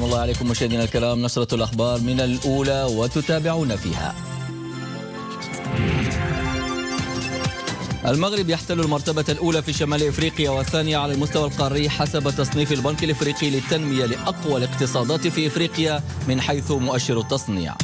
سلام الله عليكم مشاهدينا الكرام. نشرة الأخبار من الأولى وتتابعون فيها. المغرب يحتل المرتبة الأولى في شمال إفريقيا والثانية على المستوى القاري حسب تصنيف البنك الإفريقي للتنمية لأقوى الاقتصادات في إفريقيا من حيث مؤشر التصنيع.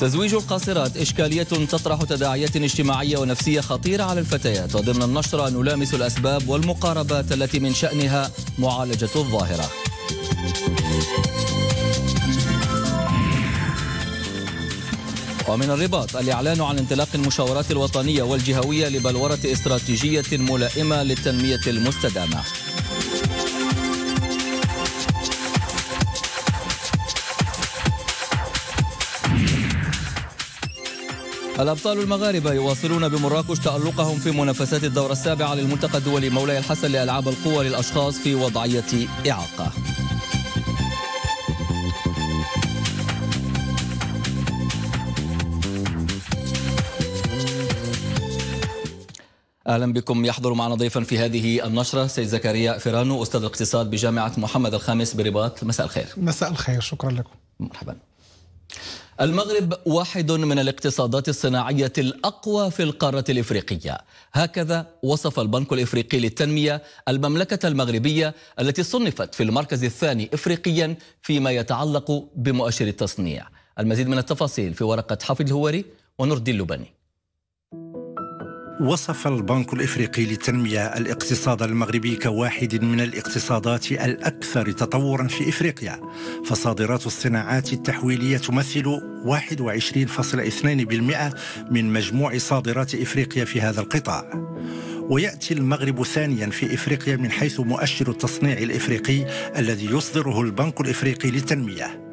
تزويج القاصرات إشكالية تطرح تداعيات اجتماعية ونفسية خطيرة على الفتيات وضمن النشرة نلامس الأسباب والمقاربات التي من شأنها معالجة الظاهرة. ومن الرباط الإعلان عن انطلاق المشاورات الوطنية والجهوية لبلورة استراتيجية ملائمة للتنمية المستدامة. الأبطال المغاربة يواصلون بمراكش تألقهم في منافسات الدورة السابعة للملتقى الدولي مولاي الحسن لألعاب القوى للأشخاص في وضعية إعاقة. أهلا بكم. يحضر معنا ضيفا في هذه النشرة سيد زكريا فيرانو أستاذ الاقتصاد بجامعة محمد الخامس برباط. مساء الخير. مساء الخير. شكرا لكم. مرحبا. المغرب واحد من الاقتصادات الصناعية الأقوى في القارة الإفريقية. هكذا وصف البنك الإفريقي للتنمية المملكة المغربية التي صنفت في المركز الثاني افريقيا فيما يتعلق بمؤشر التصنيع. المزيد من التفاصيل في ورقة حافظ الهواري ونردي اللبني. وصف البنك الإفريقي للتنميه الاقتصاد المغربي كواحد من الاقتصادات الأكثر تطورا في إفريقيا. فصادرات الصناعات التحويلية تمثل 21.2% من مجموع صادرات إفريقيا في هذا القطاع. ويأتي المغرب ثانيا في إفريقيا من حيث مؤشر التصنيع الإفريقي الذي يصدره البنك الإفريقي للتنمية.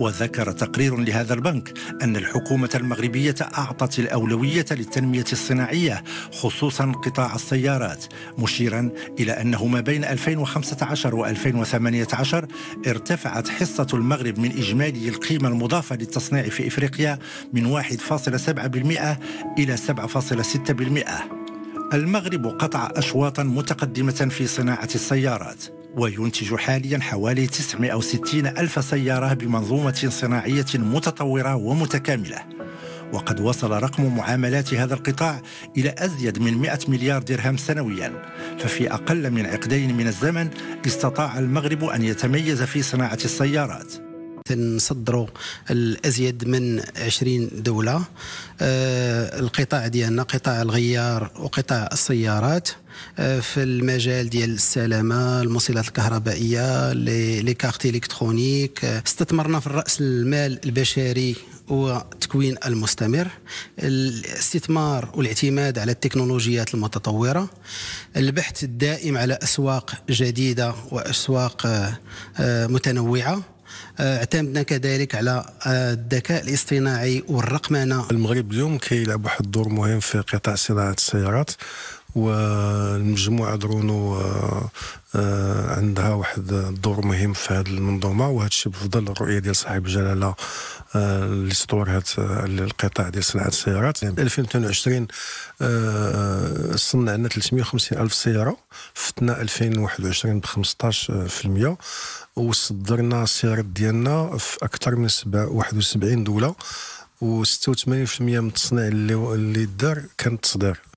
وذكر تقرير لهذا البنك أن الحكومة المغربية أعطت الأولوية للتنمية الصناعية خصوصا قطاع السيارات مشيرا إلى أنه ما بين 2015 و 2018 ارتفعت حصة المغرب من إجمالي القيمة المضافة للتصنيع في إفريقيا من 1.7% إلى 7.6% المغرب قطع أشواطا متقدمة في صناعة السيارات. وينتج حاليا حوالي 960 ألف سيارة بمنظومة صناعية متطورة ومتكاملة. وقد وصل رقم معاملات هذا القطاع إلى أزيد من 100 مليار درهم سنويا. ففي أقل من عقدين من الزمن استطاع المغرب أن يتميز في صناعة السيارات. نصدروا الأزيد من 20 دولة. آه، القطاع ديالنا قطاع الغيار وقطاع السيارات. آه، في المجال ديال السلامة الموصلات الكهربائية لي كارت إلكترونيك. آه، استثمرنا في الراس المال البشري والتكوين المستمر. الاستثمار والاعتماد على التكنولوجيات المتطورة. البحث الدائم على أسواق جديدة وأسواق متنوعة. اعتمدنا كذلك على الذكاء الاصطناعي والرقمنه المغرب اليوم كيلعب واحد الدور مهم في قطاع صناعة السيارات. والمجموعة درونو آه، آه، عندها واحد الدور مهم في هذه المنظومة وهذا الشيء بفضل الرؤية ديال صاحب الجلاله آه، اللي سطور هذا القطاع ديال صناعة السيارات. 2022 صنعنا 350 ألف سيارة فتنا 2021 ب 15% وصدرنا السيارات ديالنا في أكثر من 71 دولة و86% من التصنيع اللي اللي دار كان تصدير.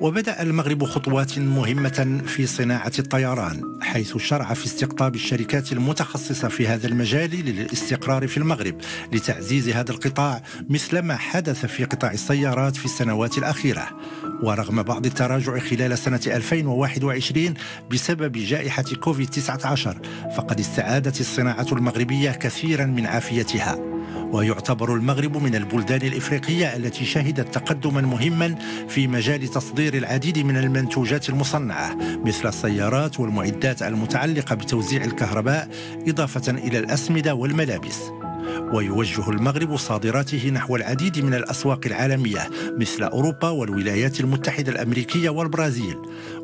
وبدأ المغرب خطوات مهمة في صناعة الطيران حيث شرع في استقطاب الشركات المتخصصة في هذا المجال للاستقرار في المغرب لتعزيز هذا القطاع مثل ما حدث في قطاع السيارات في السنوات الأخيرة. ورغم بعض التراجع خلال سنة 2021 بسبب جائحة كوفيد-19 فقد استعادت الصناعة المغربية كثيرا من عافيتها. ويعتبر المغرب من البلدان الإفريقية التي شهدت تقدما مهما في مجال تصدير العديد من المنتوجات المصنعة مثل السيارات والمعدات المتعلقة بتوزيع الكهرباء إضافة إلى الأسمدة والملابس. ويوجه المغرب صادراته نحو العديد من الأسواق العالمية مثل أوروبا والولايات المتحدة الأمريكية والبرازيل.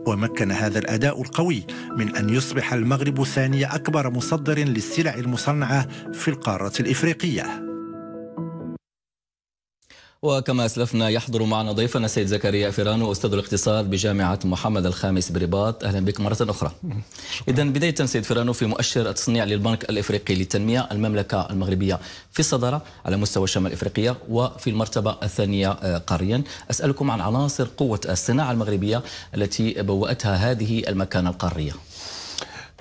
ومكن هذا الأداء القوي من أن يصبح المغرب ثاني أكبر مصدر للسلع المصنعة في القارة الإفريقية. وكما أسلفنا يحضر معنا ضيفنا السيد زكريا فيرانو أستاذ الاقتصاد بجامعة محمد الخامس برباط. أهلا بك مرة أخرى. إذا بداية سيد فيرانو في مؤشر التصنيع للبنك الإفريقي للتنمية المملكة المغربية في الصدارة على مستوى الشمال الإفريقية وفي المرتبة الثانية آه، قاريا. أسألكم عن عناصر قوة الصناعة المغربية التي بوأتها هذه المكانة القارية.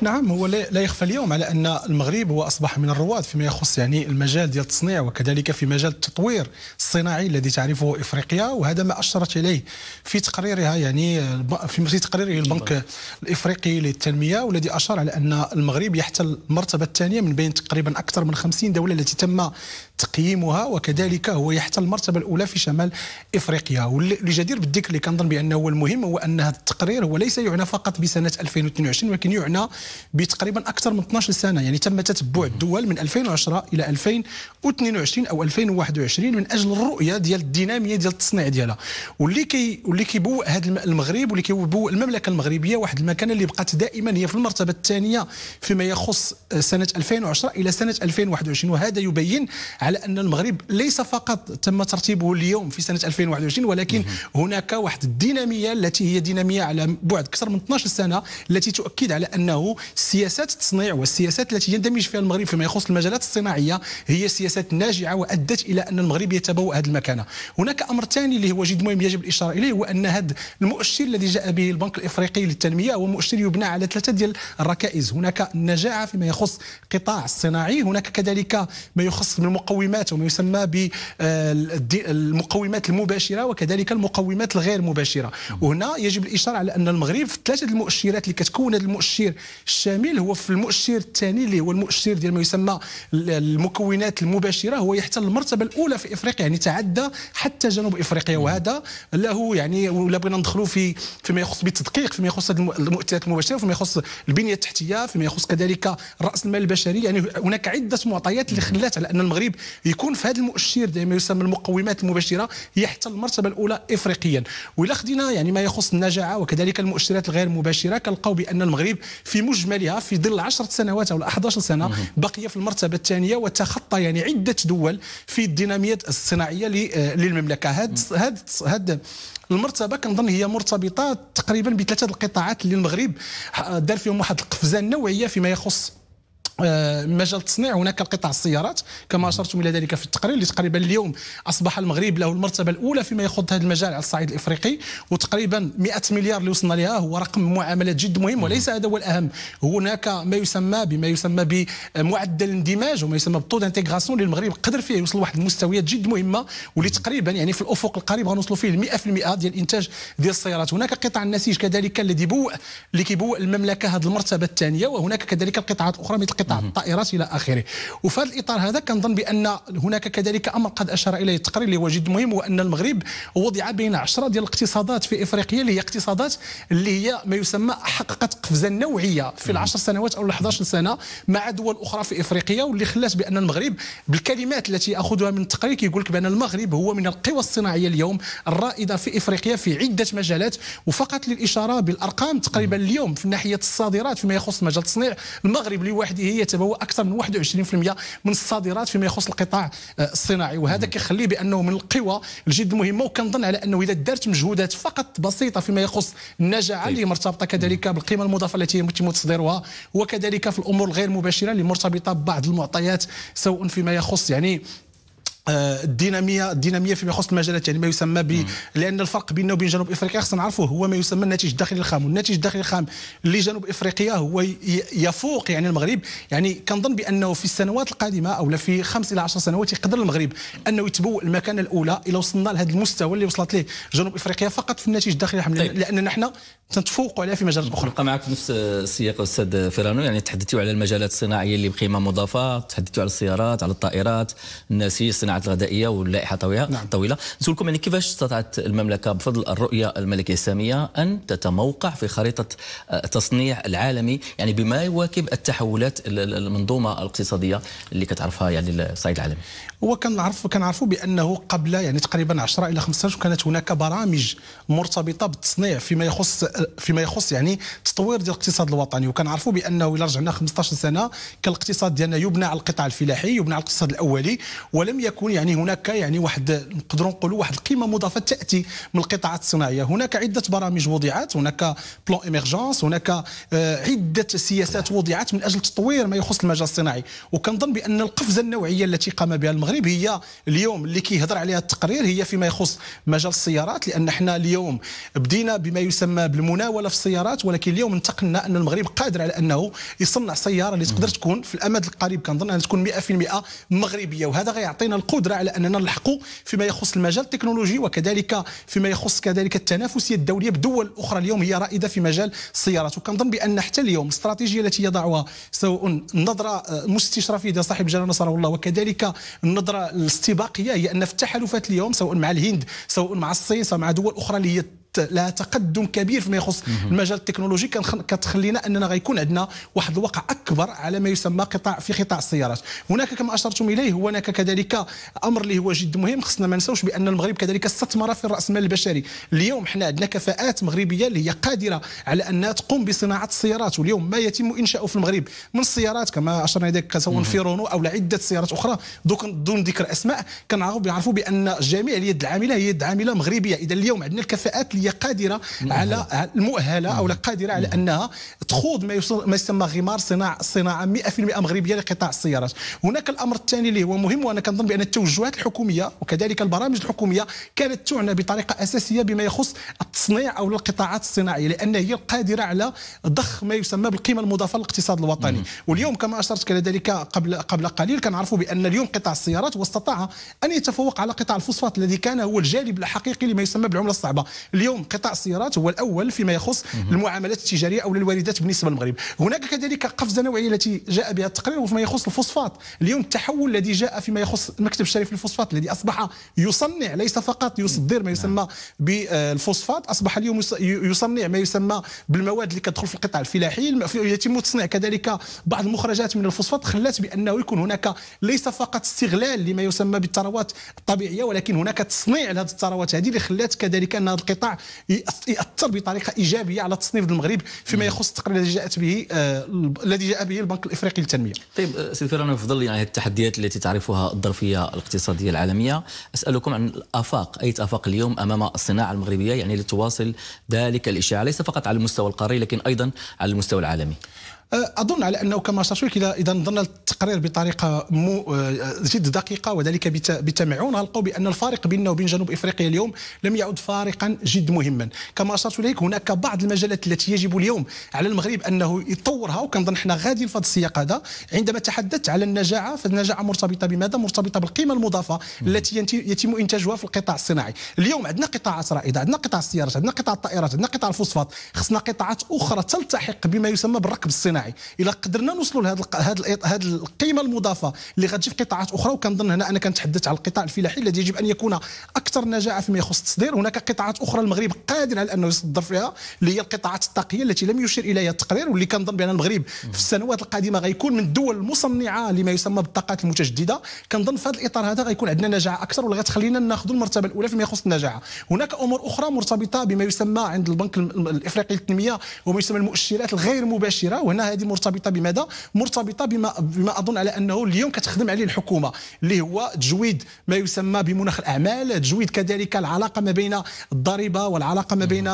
نعم هو لا يخفى اليوم على أن المغرب هو أصبح من الرواد فيما يخص يعني المجال ديال التصنيع وكذلك في مجال التطوير الصناعي الذي تعرفه إفريقيا وهذا ما أشرت إليه في تقريرها يعني في تقريره البنك الإفريقي للتنمية والذي أشار على أن المغرب يحتل المرتبة الثانية من بين تقريبا أكثر من 50 دولة التي تم تقييمها وكذلك هو يحتل المرتبة الأولى في شمال إفريقيا. واللي جدير بالذكر اللي كنظن بأنه هو المهم هو أن هذا التقرير هو ليس يعنى فقط بسنة 2022 ولكن يعنى بتقريبا أكثر من 12 سنة. يعني تم تتبع الدول من 2010 إلى 2022 أو 2021 من أجل الرؤية ديال الدينامية ديال التصنيع ديالها. واللي كي واللي كيبوء هذا المغرب واللي كيبوء المملكة المغربية واحد المكانه اللي بقات دائما هي في المرتبة الثانية فيما يخص سنة 2010 إلى سنة 2021 وهذا يبين على أن المغرب ليس فقط تم ترتيبه اليوم في سنة 2021 ولكن هناك واحد الدينامية التي هي دينامية على بعد أكثر من 12 سنة التي تؤكد على أنه سياسات التصنيع والسياسات التي يندمج فيها المغرب فيما يخص المجالات الصناعية هي سياسات ناجعة وأدت إلى أن المغرب يتبوأ هذه المكانة. هناك أمر ثاني اللي هو جد مهم يجب الإشارة إليه هو أن هذا المؤشر الذي جاء به البنك الإفريقي للتنمية هو مؤشر يبنى على ثلاثة ديال الركائز، هناك النجاعه فيما يخص القطاع الصناعي، هناك كذلك ما يخص من المقومات وما يسمى بالمقومات المباشرة وكذلك المقومات الغير مباشرة، وهنا يجب الإشارة على أن المغرب في ثلاثة المؤشرات اللي كتكون هذا المؤشر الشامل هو في المؤشر الثاني اللي هو المؤشر ديال ما يسمى المكونات المباشرة هو يحتل المرتبة الأولى في إفريقيا يعني تعدى حتى جنوب إفريقيا. وهذا له يعني ولا بغينا ندخلوا في فيما يخص بالتدقيق فيما يخص المؤثرات المباشرة فيما يخص البنية التحتية فيما يخص كذلك رأس المال البشري. يعني هناك عدة معطيات اللي خلات على أن المغرب يكون في هذا المؤشر ما يسمى المقومات المباشرة يحتل المرتبة الأولى افريقيا. وإلا خدينا يعني ما يخص النجاعة وكذلك المؤشرات الغير مباشرة. كنلقاو بأن المغرب في مجملها في ظل 10 سنوات أو 11 سنة بقي في المرتبة الثانية وتخطى يعني عدة دول في الديناميه الصناعية للمملكة. هذا هذا هذا المرتبة كنظن هي مرتبطة تقريبا بثلاثة القطاعات اللي المغرب دار فيهم واحد القفزه نوعية فيما يخص مجال التصنيع. هناك القطاع السيارات كما أشرتم إلى ذلك في التقرير اللي تقريبا اليوم أصبح المغرب له المرتبة الأولى فيما يخص هذا المجال على الصعيد الإفريقي وتقريبا 100 مليار اللي وصلنا لها هو رقم معاملات جد مهم وليس هذا هو الأهم. هناك ما يسمى بما يسمى بمعدل الاندماج وما يسمى بطو دانتيغراسيون اللي المغرب قدر فيه يوصل لواحد المستويات جد مهمة واللي تقريبا يعني في الأفق القريب غنوصلوا فيه ل 100% ديال الإنتاج ديال السيارات. هناك قطاع النسيج كذلك الذي بوء اللي كيبوء المملكة هذه المرتبة الثانية وهناك كذلك القطاعات الاخرى مثل قطاع الطائرات إلى آخره. وفي هذا الإطار هذا كنظن بأن هناك كذلك أمر قد أشار اليه التقرير اللي هو جد مهم هو ان المغرب وضع بين عشرة ديال الاقتصادات في إفريقيا اللي هي اقتصادات اللي هي ما يسمى حققت قفزة نوعية في العشر سنوات أو ال 11 سنة مع دول أخرى في إفريقيا واللي خلات بأن المغرب بالكلمات التي أخذها من التقرير كيقول لك بأن المغرب هو من القوى الصناعية اليوم الرائدة في إفريقيا في عدة مجالات. وفقط للإشارة بالأرقام تقريبا اليوم في ناحية الصادرات فيما يخص مجال التصنيع المغرب لوحده يتبوأ أكثر من 21% من الصادرات فيما يخص القطاع آه، الصناعي. وهذا كيخليه بأنه من القوى الجد مهمه وكنظن على أنه إذا دارت مجهودات فقط بسيطة فيما يخص النجاعة اللي مرتبطة كذلك بالقيمة المضافة التي يتم تصديرها وكذلك في الأمور الغير مباشرة اللي مرتبطة ببعض المعطيات سواء فيما يخص يعني الديناميه الدينامية فيما يخص المجالات يعني ما يسمى ب لأن الفرق بيننا وبين جنوب إفريقيا خصنا نعرفوه هو ما يسمى الناتج الداخلي الخام. والناتج الداخلي الخام لجنوب إفريقيا هو يفوق يعني المغرب. يعني كنظن بأنه في السنوات القادمة أو في خمس إلى عشر سنوات يقدر المغرب أنه يتبوء المكانة الأولى إلى وصلنا لهذا المستوى اللي وصلت ليه جنوب إفريقيا فقط في الناتج الداخلي الخام طيب. لأن نحن تتفوقوا عليها في مجالات أخرى. نبقى معك في نفس السياق أستاذ فيرانو. يعني تحدثتوا على المجالات الصناعية اللي بقيمة مضافة تحدثتوا على السيارات على الطائرات النسيج الصناعه الغذائية واللائحة طويله نعم. طويلة نسولكم يعني كيفاش استطاعت المملكة بفضل الرؤية الملكية السامية أن تتموقع في خريطة التصنيع العالمي يعني بما يواكب التحولات المنظومة الاقتصادية اللي كتعرفها يعني الصعيد العالمي هو كنعرف كنعرفوا بأنه قبل يعني تقريبا 10 إلى 15 كانت هناك برامج مرتبطة بالتصنيع فيما يخص فيما يخص يعني تطوير ديال الاقتصاد الوطني. وكنعرفوا بأنه إلى رجعنا 15 سنة كان الاقتصاد ديالنا يبنى على القطاع الفلاحي يبنى على الاقتصاد الأولي ولم يكن يعني هناك يعني واحد نقدروا نقولوا واحد القيمة مضافة تأتي من القطاعات الصناعية. هناك عدة برامج وضعت هناك plan émergence هناك آه، عدة سياسات وضعت من أجل تطوير ما يخص المجال الصناعي. وكنظن بأن القفزة النوعية التي قام بها المغرب هي اليوم اللي كيهضر عليها التقرير هي فيما يخص مجال السيارات لأن إحنا اليوم بدينا بما يسمى بالمناولة في السيارات ولكن اليوم انتقلنا أن المغرب قادر على أنه يصنع سيارة اللي تقدر تكون في الأمد القريب كنظن انها تكون 100% مغربية. وهذا غيعطينا القدرة على أننا نلحقوا فيما يخص المجال التكنولوجي وكذلك فيما يخص كذلك التنافسية الدولية بدول أخرى. اليوم هي رائدة في مجال السيارات وكنظن بأن حتى اليوم الاستراتيجيه التي يضعها سواء النظره المستشرفيه صاحب الجلالة نصره الله وكذلك النظره الاستباقية هي أن في التحالفات اليوم سواء مع الهند سواء مع الصين سواء مع دول أخرى اللي هي لها تقدم كبير فيما يخص المجال التكنولوجي. كتخلينا أننا غيكون عندنا واحد الواقع أكبر على ما يسمى قطاع في قطاع السيارات. هناك كما أشرتم إليه هناك كذلك أمر اللي هو جد مهم. خصنا ما نساوش بأن المغرب كذلك استثمر في الرأس المال البشري. اليوم حنا عندنا كفاءات مغربية اللي هي قادرة على أنها تقوم بصناعة السيارات. واليوم ما يتم إنشاؤه في المغرب من السيارات كما أشرنا إليك سواء في رونو أو عده سيارات أخرى دون ذكر أسماء كنعرفوا بأن جميع اليد العاملة هي يد عاملة مغربية. إذا اليوم عندنا الكفاءات اللي هي قادرة على المؤهلة أو قادرة على أنها تخوض ما, ما يسمى غمار صناعة صناعه 100% مغربية لقطاع السيارات. هناك الأمر الثاني اللي هو مهم وأنا كنظن بأن التوجهات الحكومية وكذلك البرامج الحكومية كانت تعنى بطريقة أساسية بما يخص التصنيع أو القطاعات الصناعية لأن هي القادرة على ضخ ما يسمى بالقيمة المضافة للاقتصاد الوطني. واليوم كما أشرت كذلك قبل قبل قليل كنعرفوا بأن اليوم قطاع السيارات واستطاع أن يتفوق على قطاع الفوسفات الذي كان هو الجانب الحقيقي لما يسمى بالعملة الصعبة. اليوم قطاع السيارات هو الأول فيما يخص المعاملات التجارية أو الواردات بالنسبة للمغرب. هناك كذلك قفزه نوعيه التي جاء بها التقرير وفيما يخص الفوسفات. اليوم التحول الذي جاء فيما يخص المكتب الشريف للفوسفات الذي أصبح يصنع ليس فقط يصدر ما يسمى بالفوسفات أصبح اليوم يصنع ما يسمى بالمواد اللي كتدخل في القطاع الفلاحي يتم تصنيع كذلك بعض المخرجات من الفوسفات. خلات بأنه يكون هناك ليس فقط استغلال لما يسمى بالثروات الطبيعية ولكن هناك تصنيع لهذه الثروات. هذه اللي خلات كذلك أن هذا القطاع يأثر بطريقة إيجابية على تصنيف المغرب فيما يخص التقرير الذي جاءت به آه الذي جاء به البنك الإفريقي للتنمية. طيب آه، سيدي فران في ظل يعني التحديات التي تعرفها الظرفية الاقتصادية العالمية أسألكم عن الآفاق أي آفاق اليوم أمام الصناعة المغربية يعني لتواصل ذلك الاشعاع ليس فقط على المستوى القاري لكن أيضا على المستوى العالمي. أه، أظن على أنه كما اشرت اذا إذا نظرنا التقرير بطريقة مو أه، جد دقيقة وذلك بتمعن غنلقوا بأن الفارق بيننا وبين جنوب إفريقيا اليوم لم يعد فارقا جد مهما. كما اشرت إليك هناك بعض المجالات التي يجب اليوم على المغرب أنه يطورها وكنظن إحنا غاديين في هذا السياق هذا. عندما تحدثت على النجاعة فالنجاعة مرتبطة بماذا؟ مرتبطة بالقيمة المضافة التي يتم إنتاجها في القطاع الصناعي. اليوم عندنا قطاعات رائده عندنا قطاع السيارات عندنا قطاع الطائرات عندنا قطاع الفوسفات. خصنا قطاعات أخرى تلتحق بما يسمى بالركب الصناعي. الصناعي إلا قدرنا نوصلوا لهذا هذه القيمة المضافة اللي غتجي في قطاعات أخرى. وكنظن هنا أنا كنتحدث على القطاع الفلاحي الذي يجب أن يكون أكثر نجاعة فيما يخص التصدير. هناك قطاعات أخرى المغرب قادر على أنه يصدر فيها اللي هي القطاعات الطاقية التي لم يشير إليها التقرير. واللي كنظن بأن المغرب في السنوات القادمة غيكون من الدول المصنعه لما يسمى بالطاقات المتجددة. كنظن في هذا الإطار هذا غيكون عندنا نجاعة أكثر واللي غتخلينا ناخذ المرتبة الأولى فيما يخص النجاعة. هناك أمور أخرى مرتبطة بما يسمى عند البنك الإفريقي للتنمية وما يسمى المؤشرات الغير مباشرة. وهنا هذه مرتبطة بما لماذا مرتبطة بما بما أظن على أنه اليوم كتخدم عليه الحكومة اللي هو تجويد ما يسمى بمناخ الأعمال تجويد كذلك العلاقة ما بين الضريبة والعلاقة ما بين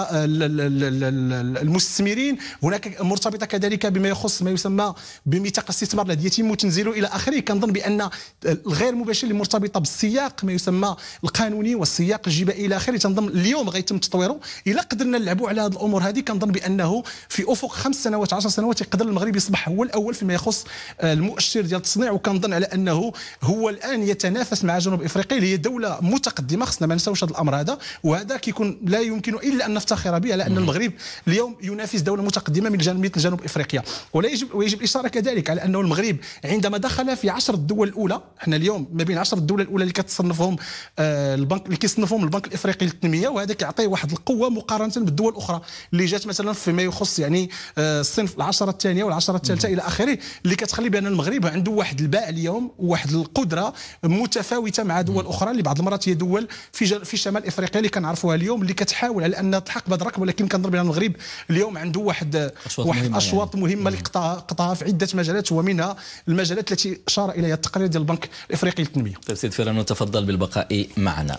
المستثمرين. هناك مرتبطة كذلك بما يخص ما يسمى بميثاق الاستثمار الذي يتم تنزيله إلى آخره. كنظن بأن الغير مباشر اللي مرتبطه بالسياق ما يسمى القانوني والسياق الجبائي إلى آخره. تنظن اليوم غيتم تطويره. إلا قدرنا نلعبوا على هذه الأمور هذه كنظن بأنه في أفق خمس سنوات 10 سنوات يقدر المغرب يصبح هو الأول فيما يخص آه، المؤشر ديال التصنيع. وكنظن على أنه هو الآن يتنافس مع جنوب إفريقيا اللي هي دولة متقدمة خصنا ما نساوش هذا الأمر. هذا وهذا كيكون لا يمكن إلا أن نفتخر به لأن المغرب اليوم ينافس دولة متقدمة من جنوب مثل جنوب إفريقيا. ولا يجب ويجب الاشاره كذلك على أنه المغرب عندما دخل في 10 الدول الأولى إحنا اليوم ما بين 10 الدول الأولى اللي كتصنفهم آه، البنك اللي كيصنفهم البنك الإفريقي للتنمية وهذا كيعطي واحد القوة مقارنة بالدول الأخرى اللي جات مثلا فيما يخص يعني آه، الصنف العشرة الثانية والعشرة الثالثة إلى آخره اللي كتخلي بأن المغرب عنده واحد الباع اليوم وواحد القدرة متفاوتة مع دول أخرى اللي بعض المرات هي دول في في شمال إفريقيا اللي كنعرفوها اليوم اللي كتحاول على انها تلحق بهذا الرقم ولكن كنظن بان المغرب اليوم عنده واحد أشواط واحد مهمة اشواط يعني. مهمة اللي قطعها في عدة مجالات ومنها المجالات التي أشار إليها التقرير ديال البنك الإفريقي للتنمية. طيب سيد فيرانو تفضل بالبقاء معنا.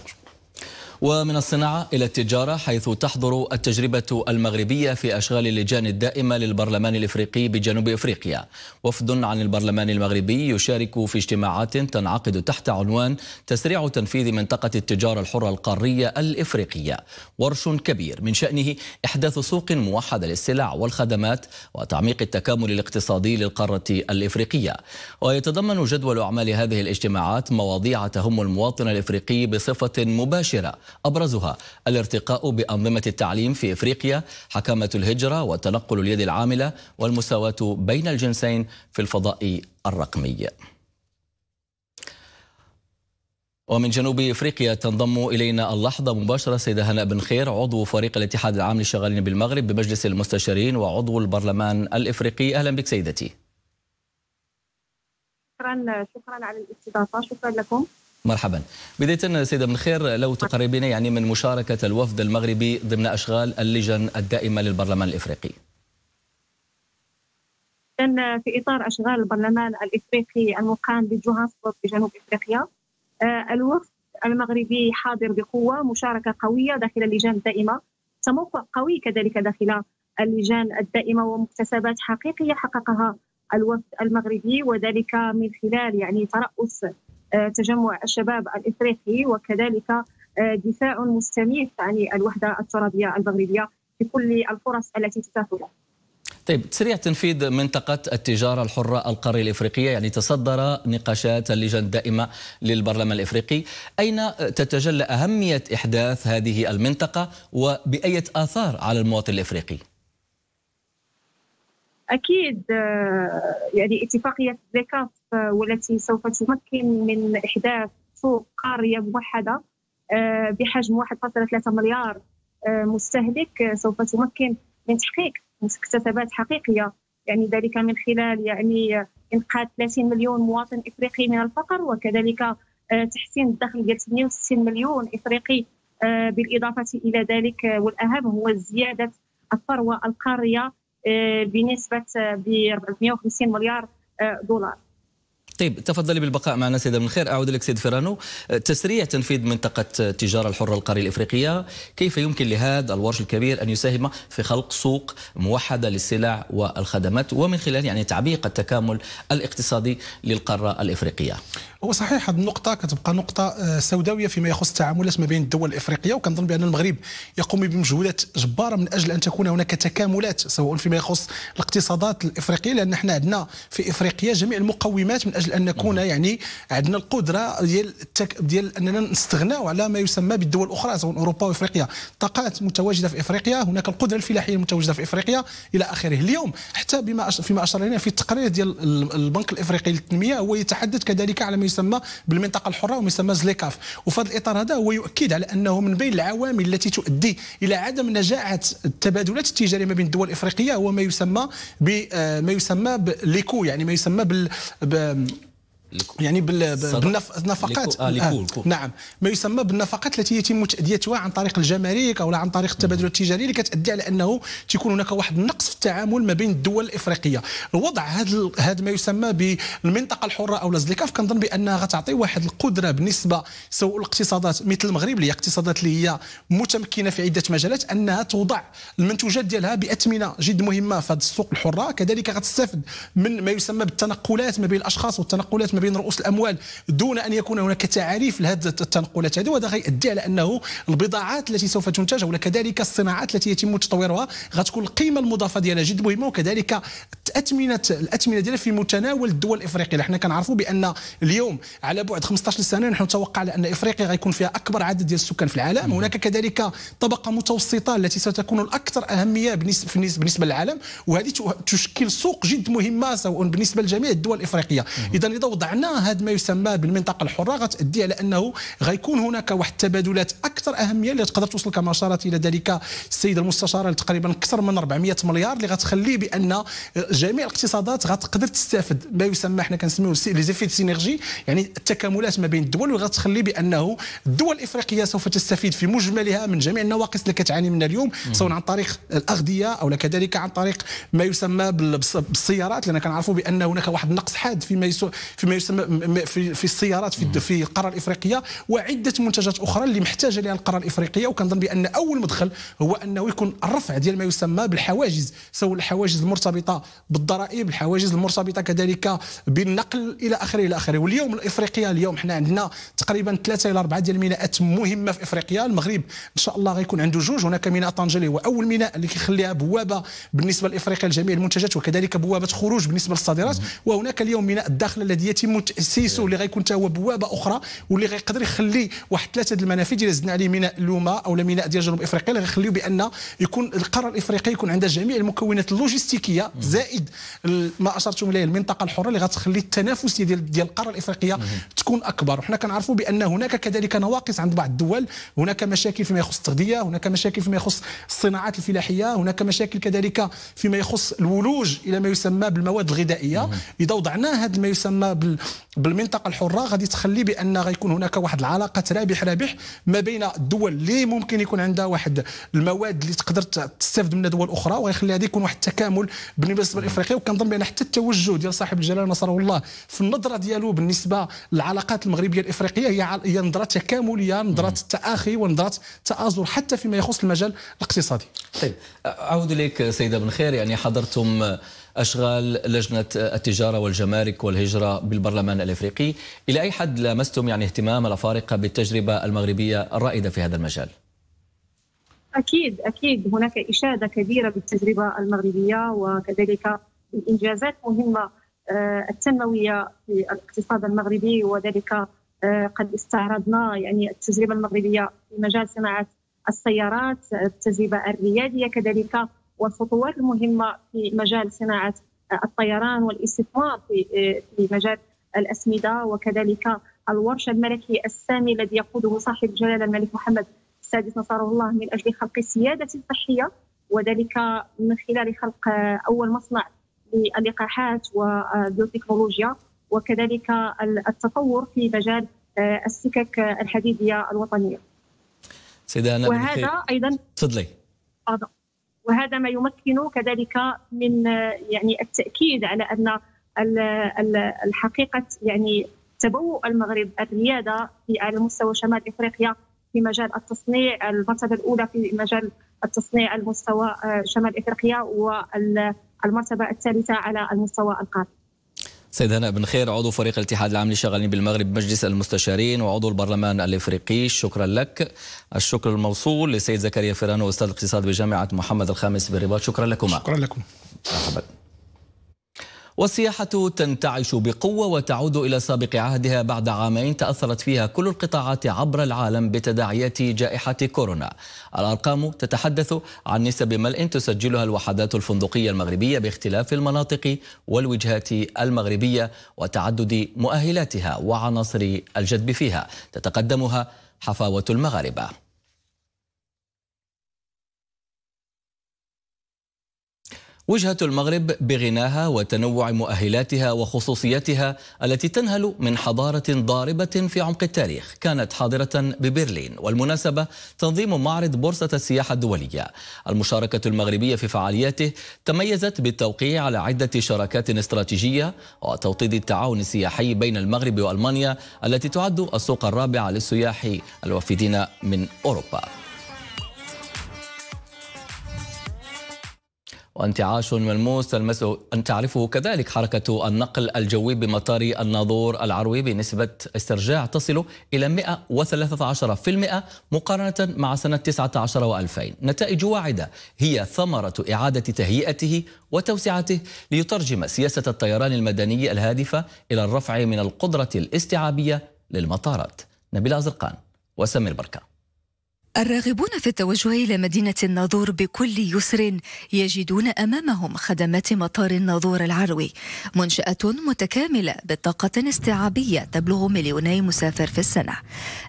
ومن الصناعة إلى التجارة حيث تحضر التجربة المغربية في أشغال اللجان الدائمة للبرلمان الإفريقي بجنوب إفريقيا. وفد عن البرلمان المغربي يشارك في اجتماعات تنعقد تحت عنوان تسريع تنفيذ منطقة التجارة الحرة القارية الإفريقية. ورش كبير من شأنه إحداث سوق موحدة للسلع والخدمات وتعميق التكامل الاقتصادي للقارة الإفريقية. ويتضمن جدول أعمال هذه الاجتماعات مواضيع تهم المواطن الإفريقي بصفة مباشرة. أبرزها الارتقاء بأنظمة التعليم في إفريقيا حكامة الهجرة وتنقل اليد العاملة والمساواة بين الجنسين في الفضاء الرقمي ومن جنوب إفريقيا تنضم إلينا اللحظة مباشرة سيدة هناء بن خير عضو فريق الاتحاد العام للشغالين بالمغرب بمجلس المستشارين وعضو البرلمان الإفريقي أهلا بك سيدتي. شكرا شكرا على الاستضافة شكرا لكم. مرحبا. بداية سيدة بن خير لو تقربين يعني من مشاركة الوفد المغربي ضمن أشغال اللجن الدائمة للبرلمان الإفريقي. في إطار أشغال البرلمان الإفريقي المقام بجوهانسبورغ في جنوب إفريقيا الوفد المغربي حاضر بقوة مشاركة قوية داخل اللجان الدائمة. تموقع قوي كذلك داخل اللجان الدائمة ومكتسبات حقيقية حققها الوفد المغربي وذلك من خلال يعني ترأس تجمع الشباب الإفريقي وكذلك دفاع مستميت عن الوحدة الترابية المغربيه في كل الفرص التي تتاح له. طيب تسريع تنفيذ منطقة التجارة الحرة القارية الإفريقية يعني تصدر نقاشات اللجنة الدائمة للبرلمان الإفريقي أين تتجلى أهمية إحداث هذه المنطقة وبأية آثار على المواطن الإفريقي؟ أكيد يعني اتفاقية زيكاف والتي سوف تمكن من إحداث سوق قاريه موحدة بحجم 1.3 مليار مستهلك سوف تمكن من تحقيق مكتسبات حقيقية. يعني ذلك من خلال يعني إنقاذ 30 مليون مواطن إفريقي من الفقر وكذلك تحسين الدخل ديال 68 مليون إفريقي بالإضافة إلى ذلك والأهم هو زيادة الثروة القارية بنسبة ب 450 مليار دولار. طيب تفضلي بالبقاء معنا سيدة من خير أعود لك سيد فيرانو. تسريع تنفيذ منطقة التجارة الحرة القارية الإفريقية. كيف يمكن لهذا الورش الكبير أن يساهم في خلق سوق موحدة للسلع والخدمات ومن خلال يعني تعبيق التكامل الاقتصادي للقارة الإفريقية؟ هو صحيح هذه النقطة كتبقى نقطة سوداوية فيما يخص التعاملات ما بين الدول الإفريقية وكنظن بأن المغرب يقوم بمجهودات جبارة من أجل أن تكون هناك تكاملات سواء فيما يخص الاقتصادات الإفريقية لأن إحنا عندنا في إفريقيا جميع المقومات من أجل أن نكون يعني عندنا القدرة ديال التك... ديال أننا نستغناو على ما يسمى بالدول الأخرى سواء أوروبا وإفريقيا طاقات متواجدة في إفريقيا هناك القدرة الفلاحية المتواجدة في إفريقيا إلى آخره. اليوم حتى بما أش... فيما أشار إلينا في التقرير ديال البنك الإفريقي للتنمية هو يتحدث كذلك على ما يسمى بالمنطقة الحرة وما يسمى زليكاف. وفي هذا الإطار هذا هو يؤكد على أنه من بين العوامل التي تؤدي إلى عدم نجاعة التبادلات التجارية ما بين الدول الإفريقية هو ما يسمى بما يسمى بليكو يعني ما يسمى بال يعني بالنفقات آه. آه. نعم. ما يسمى بالنفقات التي يتم تاديتها عن طريق الجمارك أو عن طريق التبادل التجاري اللي كتأدي على أنه تيكون هناك واحد النقص في التعامل ما بين الدول الإفريقية. الوضع هذا هذا ما يسمى بالمنطقة الحرة أو الزليكاف كنظن بانها غتعطي واحد القدرة بالنسبة سواء الاقتصادات مثل المغرب اللي هي اقتصادات اللي هي متمكنة في عدة مجالات أنها توضع المنتوجات ديالها باثمنه جد مهمة في هذه السوق الحرة. كذلك غتستافد من ما يسمى بالتنقلات ما بين الأشخاص والتنقلات ما بين رؤوس الأموال دون أن يكون هناك تعاريف لهذه التنقلات هذه وهذا غيؤدي على أنه البضاعات التي سوف تنتج وكذلك الصناعات التي يتم تطويرها غتكون القيمة المضافة ديالها جد مهمة وكذلك الاثمنه الاثمنه ديالها في متناول الدول الإفريقية. حنا كنعرفوا بأن اليوم على بعد 15 سنة نحن نتوقع على أن إفريقيا غيكون فيها أكبر عدد ديال السكان في العالم. هناك كذلك طبقة متوسطة التي ستكون الأكثر أهمية بالنسبة بالنسبة للعالم وهذه تشكل سوق جد مهمة سواء بالنسبة لجميع الدول الإفريقية. إذا إذا وضع وضعنا هذا ما يسمى بالمنطقة الحرة. غتأدي على أنه غيكون هناك واحد التبادلات أكثر أهمية اللي تقدر توصل كما أشارت إلى ذلك السيده المستشاره تقريبا أكثر من 400 مليار اللي غتخلي بأن جميع الاقتصادات غتقدر تستافد. ما يسمى حنا كنسميو لي زيفي سينيرجي يعني التكاملات ما بين الدول وغتخلي بأنه الدول الإفريقية سوف تستفيد في مجملها من جميع النواقص اللي كتعاني منها اليوم سواء عن طريق الأغذية أو كذلك عن طريق ما يسمى بالسيارات لأن كنعرفوا بأن هناك واحد النقص حاد فيما فيما يسمى في, في السيارات في, في القاره الإفريقية وعدة منتجات أخرى اللي محتاجة لها القاره الإفريقية. وكنظن بأن أول مدخل هو أنه يكون الرفع ديال ما يسمى بالحواجز. سواء الحواجز المرتبطة بالضرائب الحواجز المرتبطة كذلك بالنقل إلى آخره إلى آخره. واليوم الإفريقية اليوم حنا عندنا تقريبا ثلاثة إلى أربعة ديال الميناءات مهمة في إفريقيا. المغرب إن شاء الله غيكون عنده جوج هناك ميناء طنجه اللي هو أول ميناء اللي كيخليها بوابة بالنسبة لإفريقيا لجميع المنتجات وكذلك بوابة خروج بالنسبة للصادرات. وهناك اليوم ميناء الداخل الذي يتم تاسيسه اللي غيكون هو بوابة أخرى واللي غيقدر يخلي واحد ثلاثة المنافذ الا زدنا عليه ميناء لوما أو ميناء ديال جنوب إفريقيا اللي غيخليو بأن يكون القاره الافريقيه يكون عندها جميع المكونات اللوجستيكية زائد ما أشرتم إليه المنطقة الحرة اللي غتخلي التنافسيه ديال ديال القاره الافريقيه تكون أكبر. وحنا كنعرفوا بأن هناك كذلك نواقص عند بعض الدول هناك مشاكل فيما يخص التغذية هناك مشاكل فيما يخص الصناعات الفلاحية هناك مشاكل كذلك فيما يخص الولوج إلى ما يسمى بالمواد الغذائية. إذا وضعنا هذا ما يسمى بالمنطقة الحرة غادي تخلي بأن غيكون هناك واحد العلاقة رابح رابح ما بين الدول اللي ممكن يكون عندها واحد المواد اللي تقدر تستافد منها دول أخرى ويخلي هذا يكون واحد التكامل بالنسبة لافريقيا وكنظن بأن حتى التوجه ديال صاحب الجلالة نصره الله في النظرة ديالو بالنسبة للعلاقات المغربية الإفريقية هي هي نظرة تكاملية نظرة تآخي ونظرة تآزر حتى فيما يخص المجال الاقتصادي. طيب أعود إليك سيدة بن خير يعني حضرتم أشغال لجنة التجارة والجمارك والهجرة بالبرلمان الإفريقي إلى أي حد لامستم يعني اهتمام الأفارقة بالتجربة المغربية الرائدة في هذا المجال؟ أكيد أكيد هناك إشادة كبيرة بالتجربة المغربية وكذلك الإنجازات مهمة آه، التنموية في الاقتصاد المغربي وذلك آه، قد استعرضنا يعني التجربة المغربية في مجال صناعة السيارات التجربة الريادية كذلك والخطوات المهمة في مجال صناعة الطيران والاستثمار في في مجال الأسمدة وكذلك الورشة الملكي السامي الذي يقوده صاحب الجلاله الملك محمد السادس نصره الله من أجل خلق السياده الصحيه وذلك من خلال خلق أول مصنع للقاحات والبيوتكنولوجيا وكذلك التطور في مجال السكك الحديدية الوطنية. سيدة وهذا أيضا تفضلي وهذا ما يمكن كذلك من يعني التأكيد على أن الحقيقة يعني تبوء المغرب الريادة في على مستوى شمال إفريقيا في مجال التصنيع المرتبة الأولى في مجال التصنيع المستوى آه، شمال إفريقيا والمرتبة الثالثة على المستوى القاري. سيد هناء بن خير عضو فريق الاتحاد العام للشغالين بالمغرب مجلس المستشارين وعضو البرلمان الإفريقي. شكرا لك. الشكر الموصول لسيد زكريا فيرانو أستاذ الاقتصاد بجامعة محمد الخامس بالرباط. شكرا لكما. شكرا لكم. مرحبا. والسياحة تنتعش بقوة وتعود إلى سابق عهدها بعد عامين تأثرت فيها كل القطاعات عبر العالم بتداعيات جائحة كورونا. الأرقام تتحدث عن نسب ملء تسجلها الوحدات الفندقية المغربية باختلاف المناطق والوجهات المغربية وتعدد مؤهلاتها وعناصر الجذب فيها. تتقدمها حفاوة المغاربة. وجهة المغرب بغناها وتنوع مؤهلاتها وخصوصياتها التي تنهل من حضارة ضاربة في عمق التاريخ. كانت حاضرة ببرلين والمناسبة تنظيم معرض بورصة السياحة الدولية. المشاركة المغربية في فعالياته تميزت بالتوقيع على عدة شراكات استراتيجية وتوطيد التعاون السياحي بين المغرب وألمانيا التي تعد السوق الرابع للسياح الوافدين من أوروبا. وانتعاش ملموس تلمس أن تعرفه كذلك حركة النقل الجوي بمطار الناظور العروي بنسبة استرجاع تصل إلى 113% مقارنة مع سنة 19 و2000 نتائج واعدة. هي ثمرة إعادة تهيئته وتوسعته ليترجم سياسة الطيران المدني الهادفة إلى الرفع من القدرة الاستيعابية للمطارات. نبيل أزرقان وسمير بركة. الراغبون في التوجه إلى مدينة الناظور بكل يسر يجدون أمامهم خدمات مطار الناظور العروي منشأة متكاملة بطاقة استيعابية تبلغ مليوني مسافر في السنة.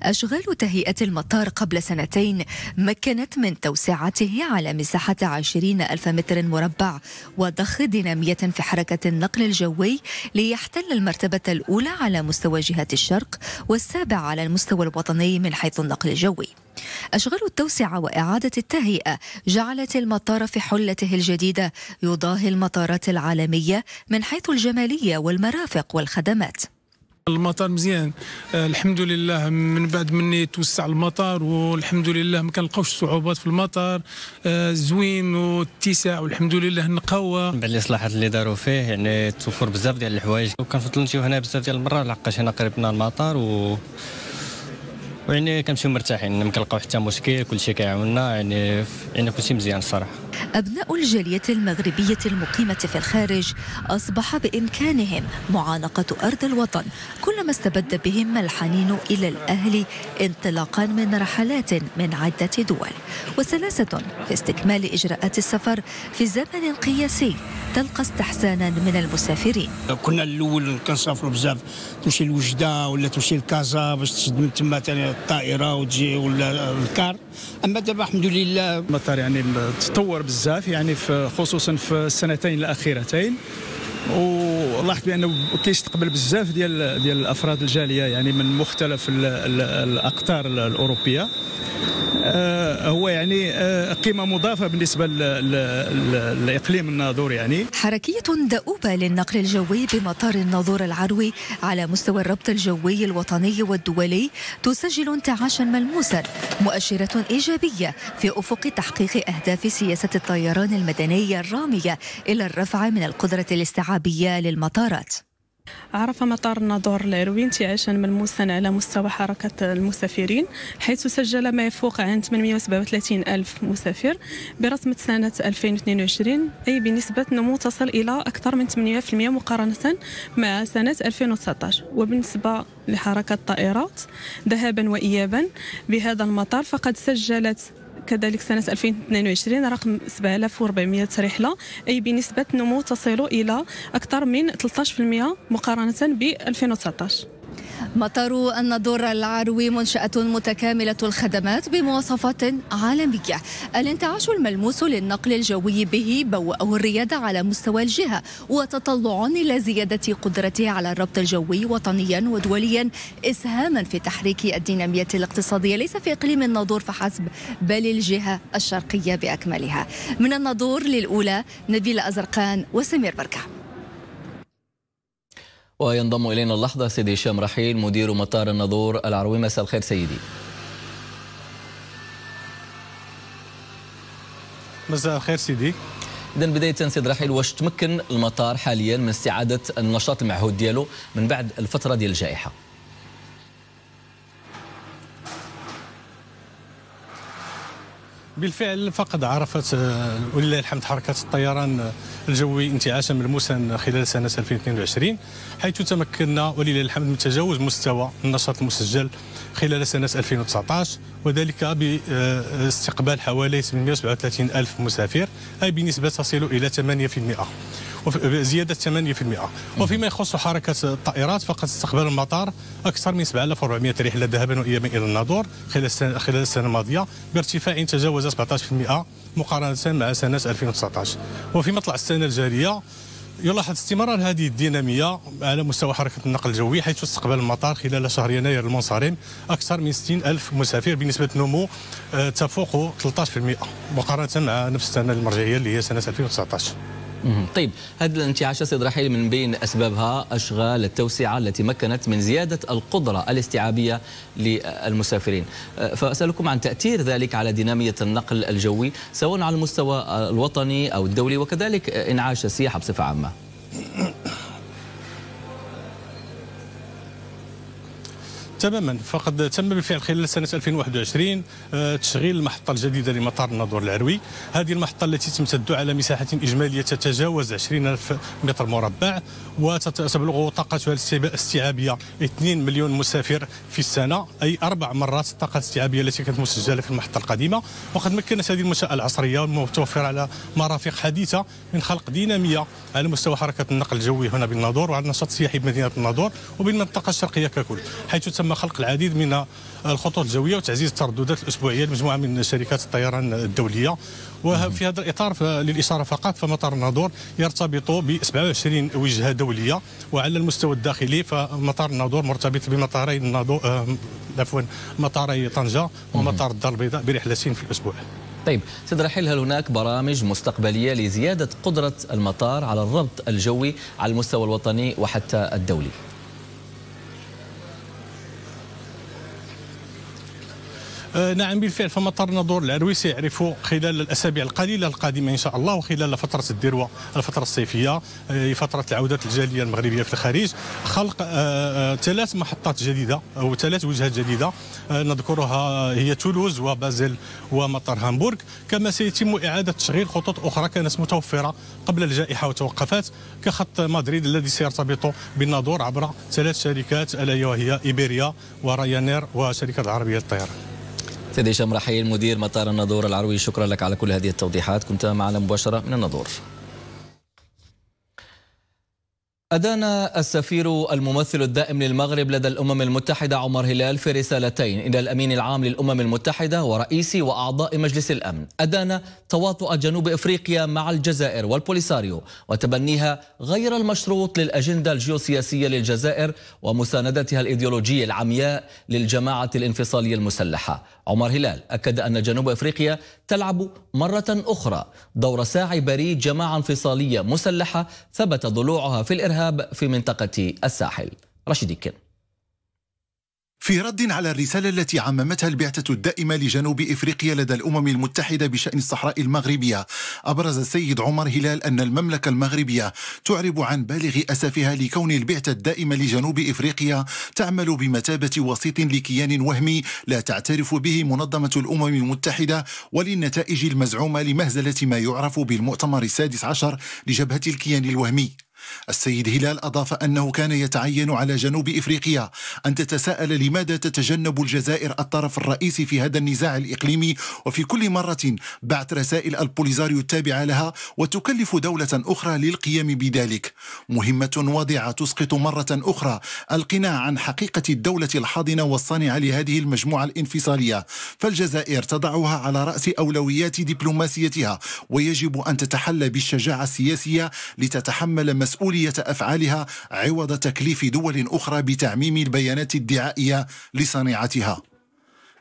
أشغال تهيئة المطار قبل سنتين مكنت من توسعته على مساحة عشرين ألف متر مربع وضخ دينامية في حركة النقل الجوي ليحتل المرتبة الأولى على مستوى جهة الشرق والسابع على المستوى الوطني من حيث النقل الجوي. أشغال التوسعة وإعادة التهيئة جعلت المطار في حلته الجديدة يضاهي المطارات العالمية من حيث الجمالية والمرافق والخدمات. المطار مزيان. آه، الحمد لله من بعد مني توسع المطار والحمد لله ما كنلقاوش صعوبات في المطار. آه، زوين واتساع والحمد لله نقوى. بعد الاصلاحات اللي داروا فيه يعني توفر بزاف ديال الحوايج. وكنفضل نمشيو هنا بزاف ديال المرات لحقاش هنا قريب من المطار و ويعني كنمشيو مرتاحين ما كنلقاو حتى مشكل كل شيء كيعاوننا يعني يعني كل شيء مزيان الصراحة. أبناء الجالية المغربية المقيمة في الخارج أصبح بإمكانهم معانقة أرض الوطن كلما استبد بهم الحنين إلى الأهل انطلاقا من رحلات من عدة دول. وسلاسة في استكمال إجراءات السفر في زمن قياسي تلقى استحسانا من المسافرين. كنا الأول كنسافروا بزاف تمشي لوجده ولا تمشي لكازا باش تشد من تما الطائرة وتجي ولا الكار. أما دابا الحمد لله. المطار يعني تطور بزاف يعني في خصوصا في السنتين الأخيرتين. ولاحظت بأنه كيستقبل بزاف ديال ديال الأفراد الجالية يعني من مختلف الأقطار الأوروبية. آه، هو يعني آه، قيمة مضافة بالنسبة لإقليم الناظور يعني. حركية دؤوبة للنقل الجوي بمطار الناظور العروي على مستوى الربط الجوي الوطني والدولي تسجل انتعاشا ملموسا مؤشرة إيجابية في أفق تحقيق أهداف سياسة الطيران المدني الرامية إلى الرفع من القدرة الاستيعابية للمطارات. عرف مطار الناظور العروي انتعاشا ملموسا على مستوى حركة المسافرين حيث سجل ما يفوق عن 837 ألف مسافر برسمة سنة 2022 أي بنسبة نمو تصل إلى أكثر من 8% مقارنة مع سنة 2019 وبالنسبة لحركة الطائرات ذهابا وإيابا بهذا المطار فقد سجلت كذلك سنة 2022 رقم 7400 رحلة أي بنسبة نمو تصل إلى أكثر من 13% مقارنة ب 2019 مطار الناظور العروي منشأة متكاملة الخدمات بمواصفات عالمية. الانتعاش الملموس للنقل الجوي به بوأه الريادة على مستوى الجهة وتطلع إلى زيادة قدرته على الربط الجوي وطنيا ودوليا إسهاما في تحريك الدينامية الاقتصادية. ليس في إقليم الناظور فحسب بل الجهة الشرقية بأكملها. من الناظور للأولى نبيل أزرقان وسمير بركة. وينضم إلينا اللحظة سيدي هشام رحيل مدير مطار الناظور العروي. مساء الخير سيدي. مساء الخير سيدي. إذا بداية سيد رحيل واش تمكن المطار حاليا من استعادة النشاط المعهود ديالو من بعد الفترة ديال الجائحة؟ بالفعل فقد عرفت آه، ولله الحمد حركة الطيران الجوي انتعاشا ملموسا خلال سنة 2022 حيث تمكنا ولله الحمد من تجاوز مستوى النشاط المسجل خلال سنة 2019 وذلك باستقبال حوالي 837 ألف مسافر أي بنسبة تصل إلى 8% زيادة 8% وفيما يخص حركة الطائرات فقد استقبل المطار أكثر من 7400 رحلة ذهابا وايابا إلى الناظور خلال السنة خلال السنة الماضية. بارتفاع تجاوز 17% مقارنة مع سنة 2019 وفي مطلع السنة الجارية يلاحظ استمرار هذه الدينامية على مستوى حركة النقل الجوي حيث استقبل المطار خلال شهر يناير المنصرم أكثر من 60 ألف مسافر بنسبة نمو آه، تفوق 13% مقارنة مع نفس السنة المرجعية اللي هي سنة 2019 طيب هذه الانتعاشات سيد رحيل من بين أسبابها أشغال التوسعة التي مكنت من زيادة القدرة الاستيعابية للمسافرين. أه، فأسألكم عن تأثير ذلك على دينامية النقل الجوي سواء على المستوى الوطني أو الدولي وكذلك إنعاش السياحة بصفة عامة. تماما. فقد تم بالفعل خلال سنة 2021 آه، تشغيل المحطة الجديدة لمطار الناظور العروي. هذه المحطة التي تمتد على مساحة إجمالية تتجاوز 20000 متر مربع وتبلغ طاقتها الاستيعابيه 2 مليون مسافر في السنة أي أربع مرات الطاقة الاستيعابية التي كانت مسجلة في المحطة القديمة. وقد مكنت هذه المنشاه العصرية والمتوفره على مرافق حديثة من خلق دينامية على مستوى حركة النقل الجوي هنا بالناظور وعلى النشاط السياحي بمدينة الناظور وبالمنطقة الشرقية ككل حيث تم خلق العديد من الخطوط الجوية وتعزيز الترددات الأسبوعية. لمجموعه من شركات الطيران الدولية. وفي هذا الإطار للإشارة فقط فمطار الناظور يرتبط ب 27 وجهة دولية. وعلى المستوى الداخلي فمطار الناظور مرتبط بمطاري الناظور آه، عفوا مطاري طنجة ومطار الدار البيضاء برحلتين في الأسبوع. طيب سيد رحيل هل هناك برامج مستقبلية لزيادة قدرة المطار على الربط الجوي على المستوى الوطني وحتى الدولي؟ نعم بالفعل. فمطار الناظور العروي سيعرف خلال الأسابيع القليلة القادمة إن شاء الله وخلال فترة الذروه الفترة الصيفية آه، فترة العوده الجالية المغربية في الخارج. خلق آه، ثلاث محطات جديدة أو ثلاث وجهات جديدة نذكرها هي تولوز وبازل ومطار هامبورغ. كما سيتم إعادة تشغيل خطوط أخرى كانت متوفرة قبل الجائحة وتوقفت كخط مدريد الذي سيرتبط بالناظور عبر ثلاث شركات ألا وهي إيبيريا ورايانير وشركة العربية للطيران. سيدي هشام رحيل مدير مطار الناظور العروي شكرا لك على كل هذه التوضيحات. كنت معنا مباشرة من الناظور. أدان السفير الممثل الدائم للمغرب لدى الأمم المتحدة عمر هلال في رسالتين إلى الأمين العام للأمم المتحدة ورئيس وأعضاء مجلس الأمن. أدان تواطؤ جنوب إفريقيا مع الجزائر والبوليساريو وتبنيها غير المشروط للأجندة الجيوسياسية للجزائر ومساندتها الإيديولوجية العمياء للجماعة الانفصالية المسلحة. عمر هلال أكد أن جنوب إفريقيا تلعب مرة أخرى دور ساعي بريد جماعة انفصالية مسلحة ثبت ضلوعها في الإرهاب في منطقة الساحل. رشيد كن في رد على الرسالة التي عممتها البعثة الدائمة لجنوب إفريقيا لدى الأمم المتحدة بشأن الصحراء المغربية أبرز السيد عمر هلال أن المملكة المغربية تعرب عن بالغ أسفها لكون البعثة الدائمة لجنوب إفريقيا تعمل بمثابة وسيط لكيان وهمي لا تعترف به منظمة الأمم المتحدة وللنتائج المزعومة لمهزلة ما يعرف بالمؤتمر السادس عشر لجبهة الكيان الوهمي. السيد هلال أضاف أنه كان يتعين على جنوب إفريقيا أن تتساءل لماذا تتجنب الجزائر الطرف الرئيسي في هذا النزاع الإقليمي وفي كل مرة بعث رسائل البوليزاريو التابعة لها وتكلف دولة أخرى للقيام بذلك. مهمة واضعة تسقط مرة أخرى القناع عن حقيقة الدولة الحاضنة والصانعة لهذه المجموعة الانفصالية. فالجزائر تضعها على رأس أولويات دبلوماسيتها ويجب أن تتحلى بالشجاعة السياسية لتتحمل مسؤولية مسؤولية أفعالها عوض تكليف دول أخرى بتعميم البيانات الدعائية لصنيعتها.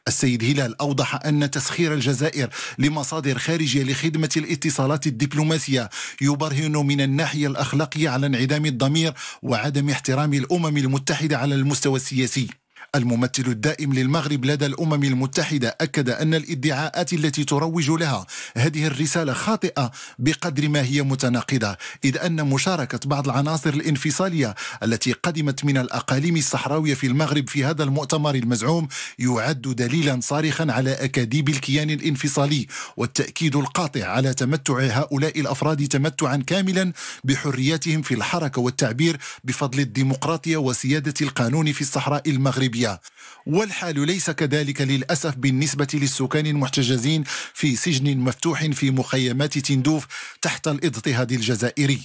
السيد هلال أوضح أن تسخير الجزائر لمصادر خارجية لخدمة الاتصالات الدبلوماسية يبرهن من الناحية الأخلاقية على انعدام الضمير وعدم احترام الأمم المتحدة على المستوى السياسي. الممثل الدائم للمغرب لدى الأمم المتحدة أكد أن الادعاءات التي تروج لها هذه الرسالة خاطئة بقدر ما هي متناقضة إذ أن مشاركة بعض العناصر الانفصالية التي قدمت من الأقاليم الصحراوية في المغرب في هذا المؤتمر المزعوم يعد دليلا صارخا على أكاذيب الكيان الانفصالي والتأكيد القاطع على تمتع هؤلاء الأفراد تمتعا كاملا بحرياتهم في الحركة والتعبير بفضل الديمقراطية وسيادة القانون في الصحراء المغربية. ليبيا والحال ليس كذلك للأسف بالنسبة للسكان المحتجزين في سجن مفتوح في مخيمات تندوف تحت الإضطهاد الجزائري.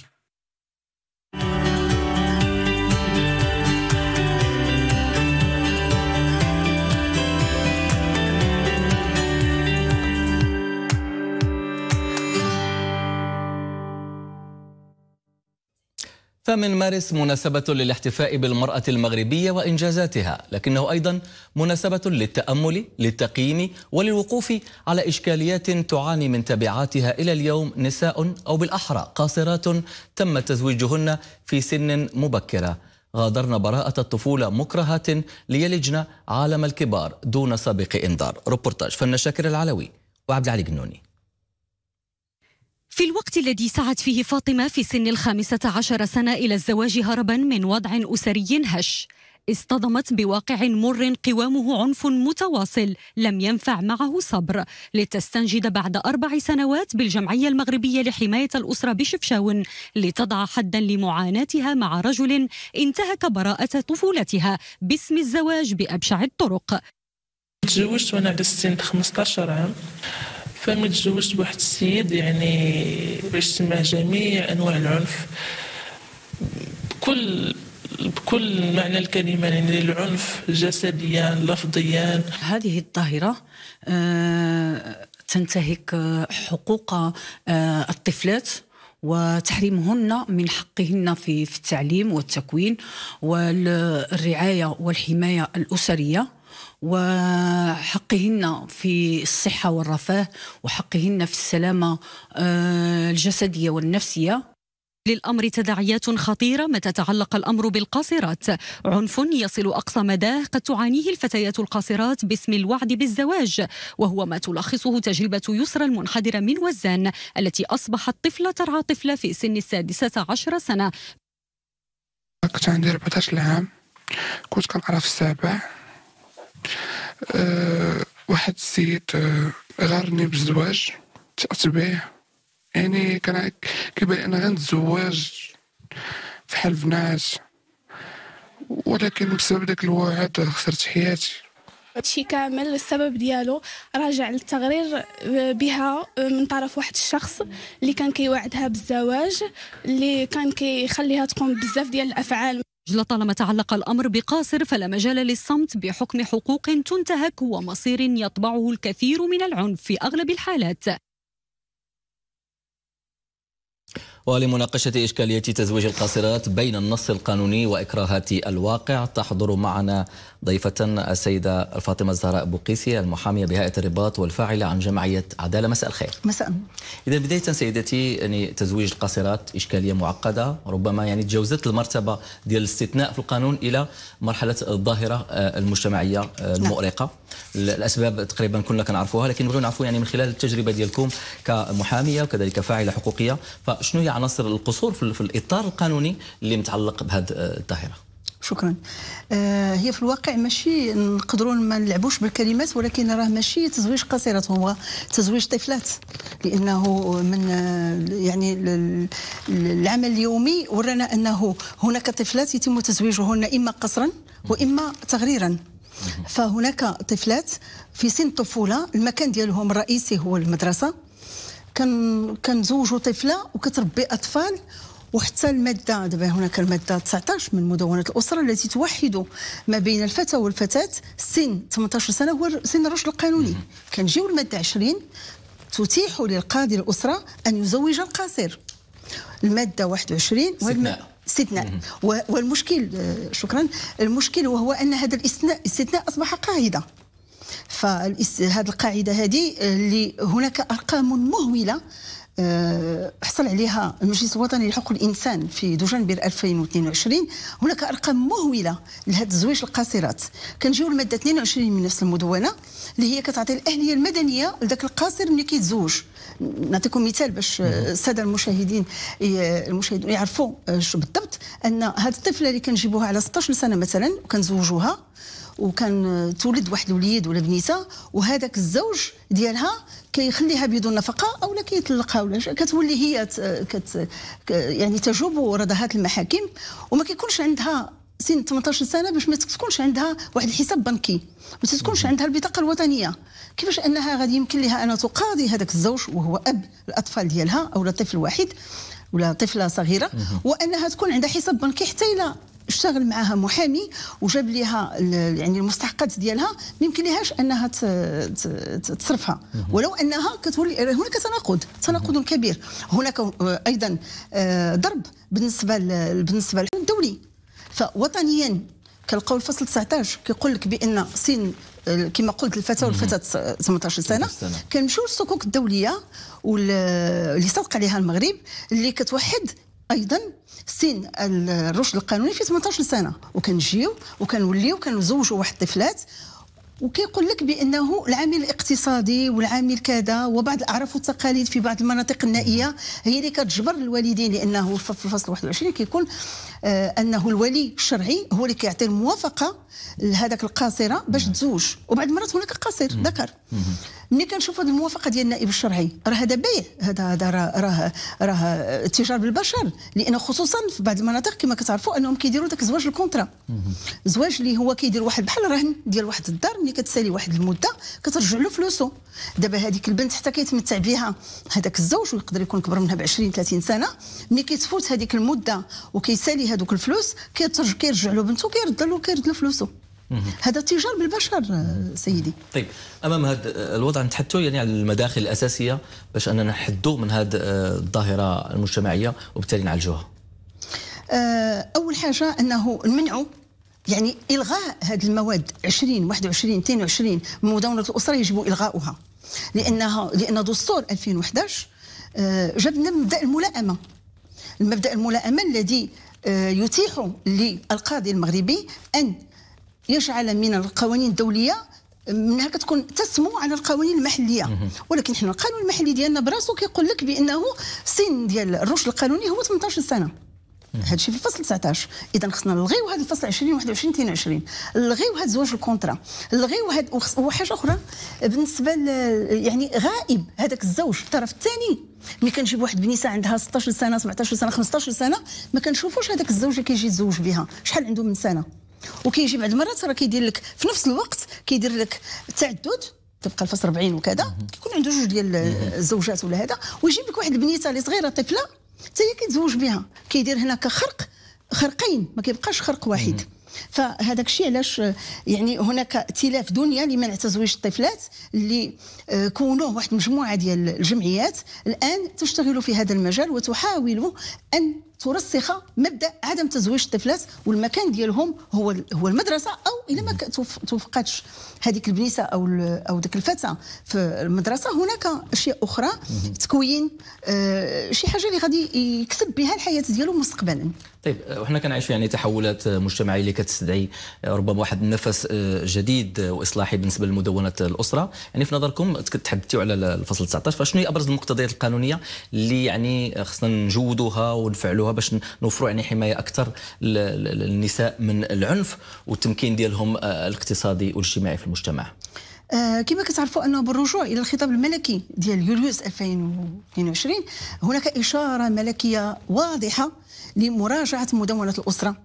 ثامن مارس مناسبة للاحتفاء بالمرأة المغربية وإنجازاتها لكنه أيضا مناسبة للتأمل للتقييم وللوقوف على إشكاليات تعاني من تبعاتها إلى اليوم نساء أو بالأحرى. قاصرات تم تزويجهن في سن مبكرة. غادرن براءة الطفولة مكرهات ليلجن عالم الكبار دون سابق إنذار. روبورتاج فن شاكر العلوي وعبد العلي قنوني في الوقت الذي سعت فيه فاطمة في سن الخامسة عشر سنة إلى الزواج هربا من وضع أسري هش. اصطدمت بواقع مر قوامه عنف متواصل لم ينفع معه صبر. لتستنجد بعد أربع سنوات بالجمعية المغربية لحماية الأسرة بشفشاون لتضع حدا لمعاناتها مع رجل انتهك براءة طفولتها باسم الزواج بأبشع الطرق. تزوجت وأنا على سن 15 عام. فملي تزوجت بواحد السيد يعني عشت معه جميع أنواع العنف بكل بكل معنى الكلمة يعني العنف جسديا لفظيا. هذه الظاهرة آه، تنتهك حقوق آه، الطفلات وتحريمهن من حقهن في في التعليم والتكوين والرعاية والحماية الأسرية. وحقهن في الصحة والرفاه وحقهن في السلامة آه، الجسدية والنفسية. للأمر تداعيات خطيرة متى تعلق الأمر بالقاصرات. عنف يصل أقصى مداه قد تعانيه الفتيات القاصرات باسم الوعد بالزواج وهو ما تلخصه تجربة يسرى المنحدرة من وزان التي أصبحت طفلة ترعى طفلة في سن السادسة عشر سنة. كنت عندي 14 عام كنت كنقرا في السابع. واحد السيد أه غارني بالزواج تأت به يعني كان كيبان أنا غنتزوج في حال بنات ولكن بسبب داك الوعد خسرت حياتي. هادشي كامل السبب ديالو راجع للتغرير بها من طرف واحد الشخص اللي كان كيوعدها بالزواج اللي كان كيخليها تقوم بزاف ديال الأفعال. لطالما تعلق الأمر بقاصر فلا مجال للصمت بحكم حقوق تنتهك ومصير يطبعه الكثير من العنف في أغلب الحالات. ولمناقشة إشكالية تزويج القاصرات بين النص القانوني وإكراهات الواقع تحضر معنا ضيفة السيدة فاطمة الزهراء بوقيسي المحامية بهيئة الرباط والفاعلة عن جمعية عدالة. مساء الخير. مساء. إذا بداية سيدتي يعني تزويج القاصرات إشكالية معقدة ربما يعني تجاوزت المرتبة ديال الاستثناء في القانون إلى مرحلة الظاهرة آه، المجتمعية آه، المؤرقة. الأسباب تقريبا كلنا كنعرفوها لكن نبغيو نعرفوا يعني من خلال التجربة ديالكم كمحامية وكذلك فاعلة حقوقية فشنو هي عناصر القصور في الإطار القانوني اللي متعلق بهذه الظاهرة؟ شكرا. آه هي في الواقع ماشي نقدروا ما نلعبوش بالكلمات ولكن راه ماشي تزويج قصيرات هو تزويج طفلات لأنه من يعني العمل اليومي ورانا أنه هناك طفلات يتم تزويجهن إما قصرا وإما تغريرا. فهناك طفلات في سن الطفوله المكان ديالهم الرئيسي هو المدرسة. كان كنزوجوا طفلة وكتربي أطفال وحتى المادة دابا هناك المادة 19 من مدونه الأسرة التي توحد ما بين الفتى والفتاة سن 18 سنة هو سن الرشد القانوني. كنجيو المادة 20 تتيح للقاضي الأسرة أن يزوج القاصر. المادة 21 استثناء. استثناء. والمشكل شكرا المشكل وهو أن هذا الاستثناء استثناء أصبح قاعدة. فهذه القاعدة هذه اللي هناك أرقام مهولة آه، حصل عليها المجلس الوطني لحقوق الإنسان في دجنبر 2022 هناك أرقام مهولة لهذا الزواج القاصرات. كنجيو المادة 22 من نفس المدونة اللي هي كتعطي الأهلية المدنية لذاك القاصر ملي كيتزوج. نعطيكم مثال باش السادة المشاهدين المشاهدين يعرفوا بالضبط أن هذه الطفلة اللي كنجيبوها على 16 سنة مثلا وكنزوجوها وكان تولد واحد الوليد ولا بنيته وهذاك الزوج ديالها كيخليها بدون نفقه أو لا كيطلقها ولا كتولي هي كت يعني تجوب رضاهات المحاكم. وما كيكونش عندها سن 18 سنة باش ما تكونش عندها واحد الحساب بنكي ما تكونش عندها البطاقة الوطنية. كيفاش أنها غادي يمكن لها أن تقاضي هذاك الزوج وهو أب الأطفال ديالها أو طفل واحد ولا طفلة صغيرة وأنها تكون عندها حساب بنكي حتى إلى اشتغل معها محامي وجاب لها يعني المستحقات ديالها ما يمكن لهاش انها تصرفها. ولو أنها كتولي هناك تناقض تناقض كبير. هناك أيضا آه، ضرب بالنسبة بالنسبة للدولي فوطنيا كنلقاو الفصل 19 كيقول لك بأن سن كما قلت الفتاة والفتاة 18 سنة. كنمشيو للصكوك الدولية اللي صدق عليها المغرب اللي كتوحد أيضا سن الرشد القانوني في 18 سنة. وكنجيو وكنوليو كنزوجوا واحد الطفلات. وكيقول لك بأنه العامل الاقتصادي والعامل كذا وبعض الأعراف والتقاليد في بعض المناطق النائية هي اللي كتجبر الوالدين لأنه في الفصل 21 كيكون أنه الولي الشرعي هو اللي كيعطي الموافقة لهذاك القاصرة باش تزوج. وبعض المرات هناك قاصر ذكر. ملي كنشوف هذه الموافقة ديال النائب الشرعي راه هذا بيع هذا هذا راه راه اتجار بالبشر. لأنه خصوصا في بعض المناطق كما كتعرفوا أنهم كيديروا ذاك الزواج ال contrat. زواج اللي هو كيدير واحد بحال رهن ديال واحد الدار ملي كتسالي واحد المدة كترجع له فلوسه. دابا هذيك البنت حتى كيتمتع بها هذاك الزوج ويقدر يكون كبر منها ب 20 30 سنة. ملي كيتفوت هذيك المدة وكيسالي هذوك الفلوس كيترجع كيرجع له بنته كيرد له كيرد له فلوسه هذا تجار بالبشر آه، سيدي. طيب أمام هذا الوضع نتحدثوا يعني على المداخل الأساسية باش أننا نحدوا من هذه الظاهرة المجتمعية وبالتالي نعالجوها. آه، أول حاجة أنه نمنعوا يعني إلغاء هذه المواد 20 21 22 من مدونه الأسرة يجب إلغاؤها. لانها لأن دستور 2011 آه، جاب لنا مبدأ الملائمة. المبدأ الملائمة الذي يتيح للقاضي المغربي أن يجعل من القوانين الدولية منها كتكون تسمو على القوانين المحلية. ولكن حنا القانون المحلي ديالنا براسو كيقول لك بأنه سن ديال الرشد القانوني هو 18 سنة. هذا الشيء في الفصل 19 اذا خصنا نلغيو هذا الفصل 20 21 22 نلغيو هذا زواج الكونترا. نلغيو هذا وحاجة أخرى بالنسبة يعني غائب هذاك الزوج. الطرف الثاني ملي كنجيب واحد بنيسة عندها 16 سنة 17 سنة 15 سنة ما كنشوفوش هذاك الزوج اللي كيجي يتزوج بها. شحال عنده من سنة؟ وكيجي بعض المرات راه كيدير لك في نفس الوقت كيدير لك تعدد تبقى الفصل 40 وكذا كيكون عنده جوج ديال الزوجات ولا هذا ويجيب لك واحد البنيته اللي صغيرة طفلة حتى هي كيتزوج بها. كيدير هناك خرق خرقين ما كيبقاش خرق واحد. فهذاك الشيء علاش يعني هناك ائتلاف دنيا لمنع تزويج الطفلات اللي آه، كونوه واحد المجموعه ديال الجمعيات الآن تشتغل في هذا المجال وتحاول أن ترسخ مبدأ عدم تزويج الطفلات والمكان ديالهم هو هو المدرسة أو اذا ما توفقتش هذيك البنيسة أو أو ذاك الفتى في المدرسة هناك أشياء أخرى تكوين آه شي حاجة اللي غادي يكسب بها الحياة ديالو مستقبلا. طيب وحنا كنعيشوا يعني تحولات مجتمعية اللي كتستدعي ربما واحد النفس آه، جديد وإصلاحي بالنسبة لمدونة الأسرة. يعني في نظركم تحدثتوا على الفصل 19 فشنو هي أبرز المقتضيات القانونية اللي يعني خصنا نجودوها ونفعلوها؟ باش نوفروا يعني حماية أكثر للنساء من العنف والتمكين ديالهم آه، الاقتصادي والاجتماعي في المجتمع. آه كما كتعرفوا انه بالرجوع إلى الخطاب الملكي ديال يوليوس 2022 هناك إشارة ملكية واضحة لمراجعة مدونة الأسرة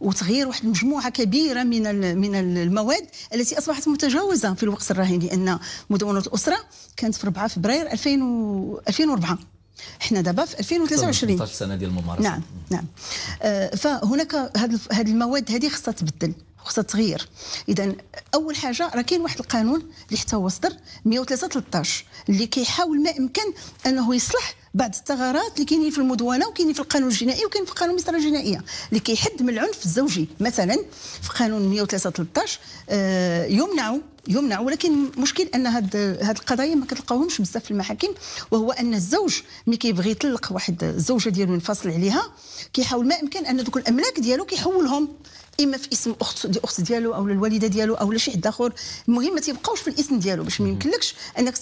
وتغيير واحد المجموعة كبيرة من من المواد التي أصبحت متجاوزة في الوقت الراهن لأن مدونة الأسرة كانت في 4 فبراير 2004 إحنا دابا في 2023 16 سنه ديال الممارسة. نعم نعم. آه فهناك هذه المواد هذه خصها تبدل خصها تغيير اذا أول حاجة راه كاين واحد القانون اللي حتى هو صدر 103 13 اللي كيحاول ما امكن أنه يصلح بعض الثغرات اللي كاينين في المدونة وكاينين في القانون الجنائي وكاين في قانون المساله الجنائية اللي كيحد من العنف الزوجي. مثلا في قانون 103 13 آه يمنع يمنع ولكن المشكل أن هاد هاد القضايا ما كتلقاوهمش بزاف في المحاكم وهو أن الزوج ملي كيبغي يطلق واحد الزوجه ديالو ينفصل عليها كيحاول ما امكن أن دوك الأملاك ديالو كيحولهم إما في اسم اخت دي اخت ديالو أو الوالدة ديالو أو لشي حد آخر. المهم ما تيبقاوش في الاسم ديالو باش ما يمكنلكش أنك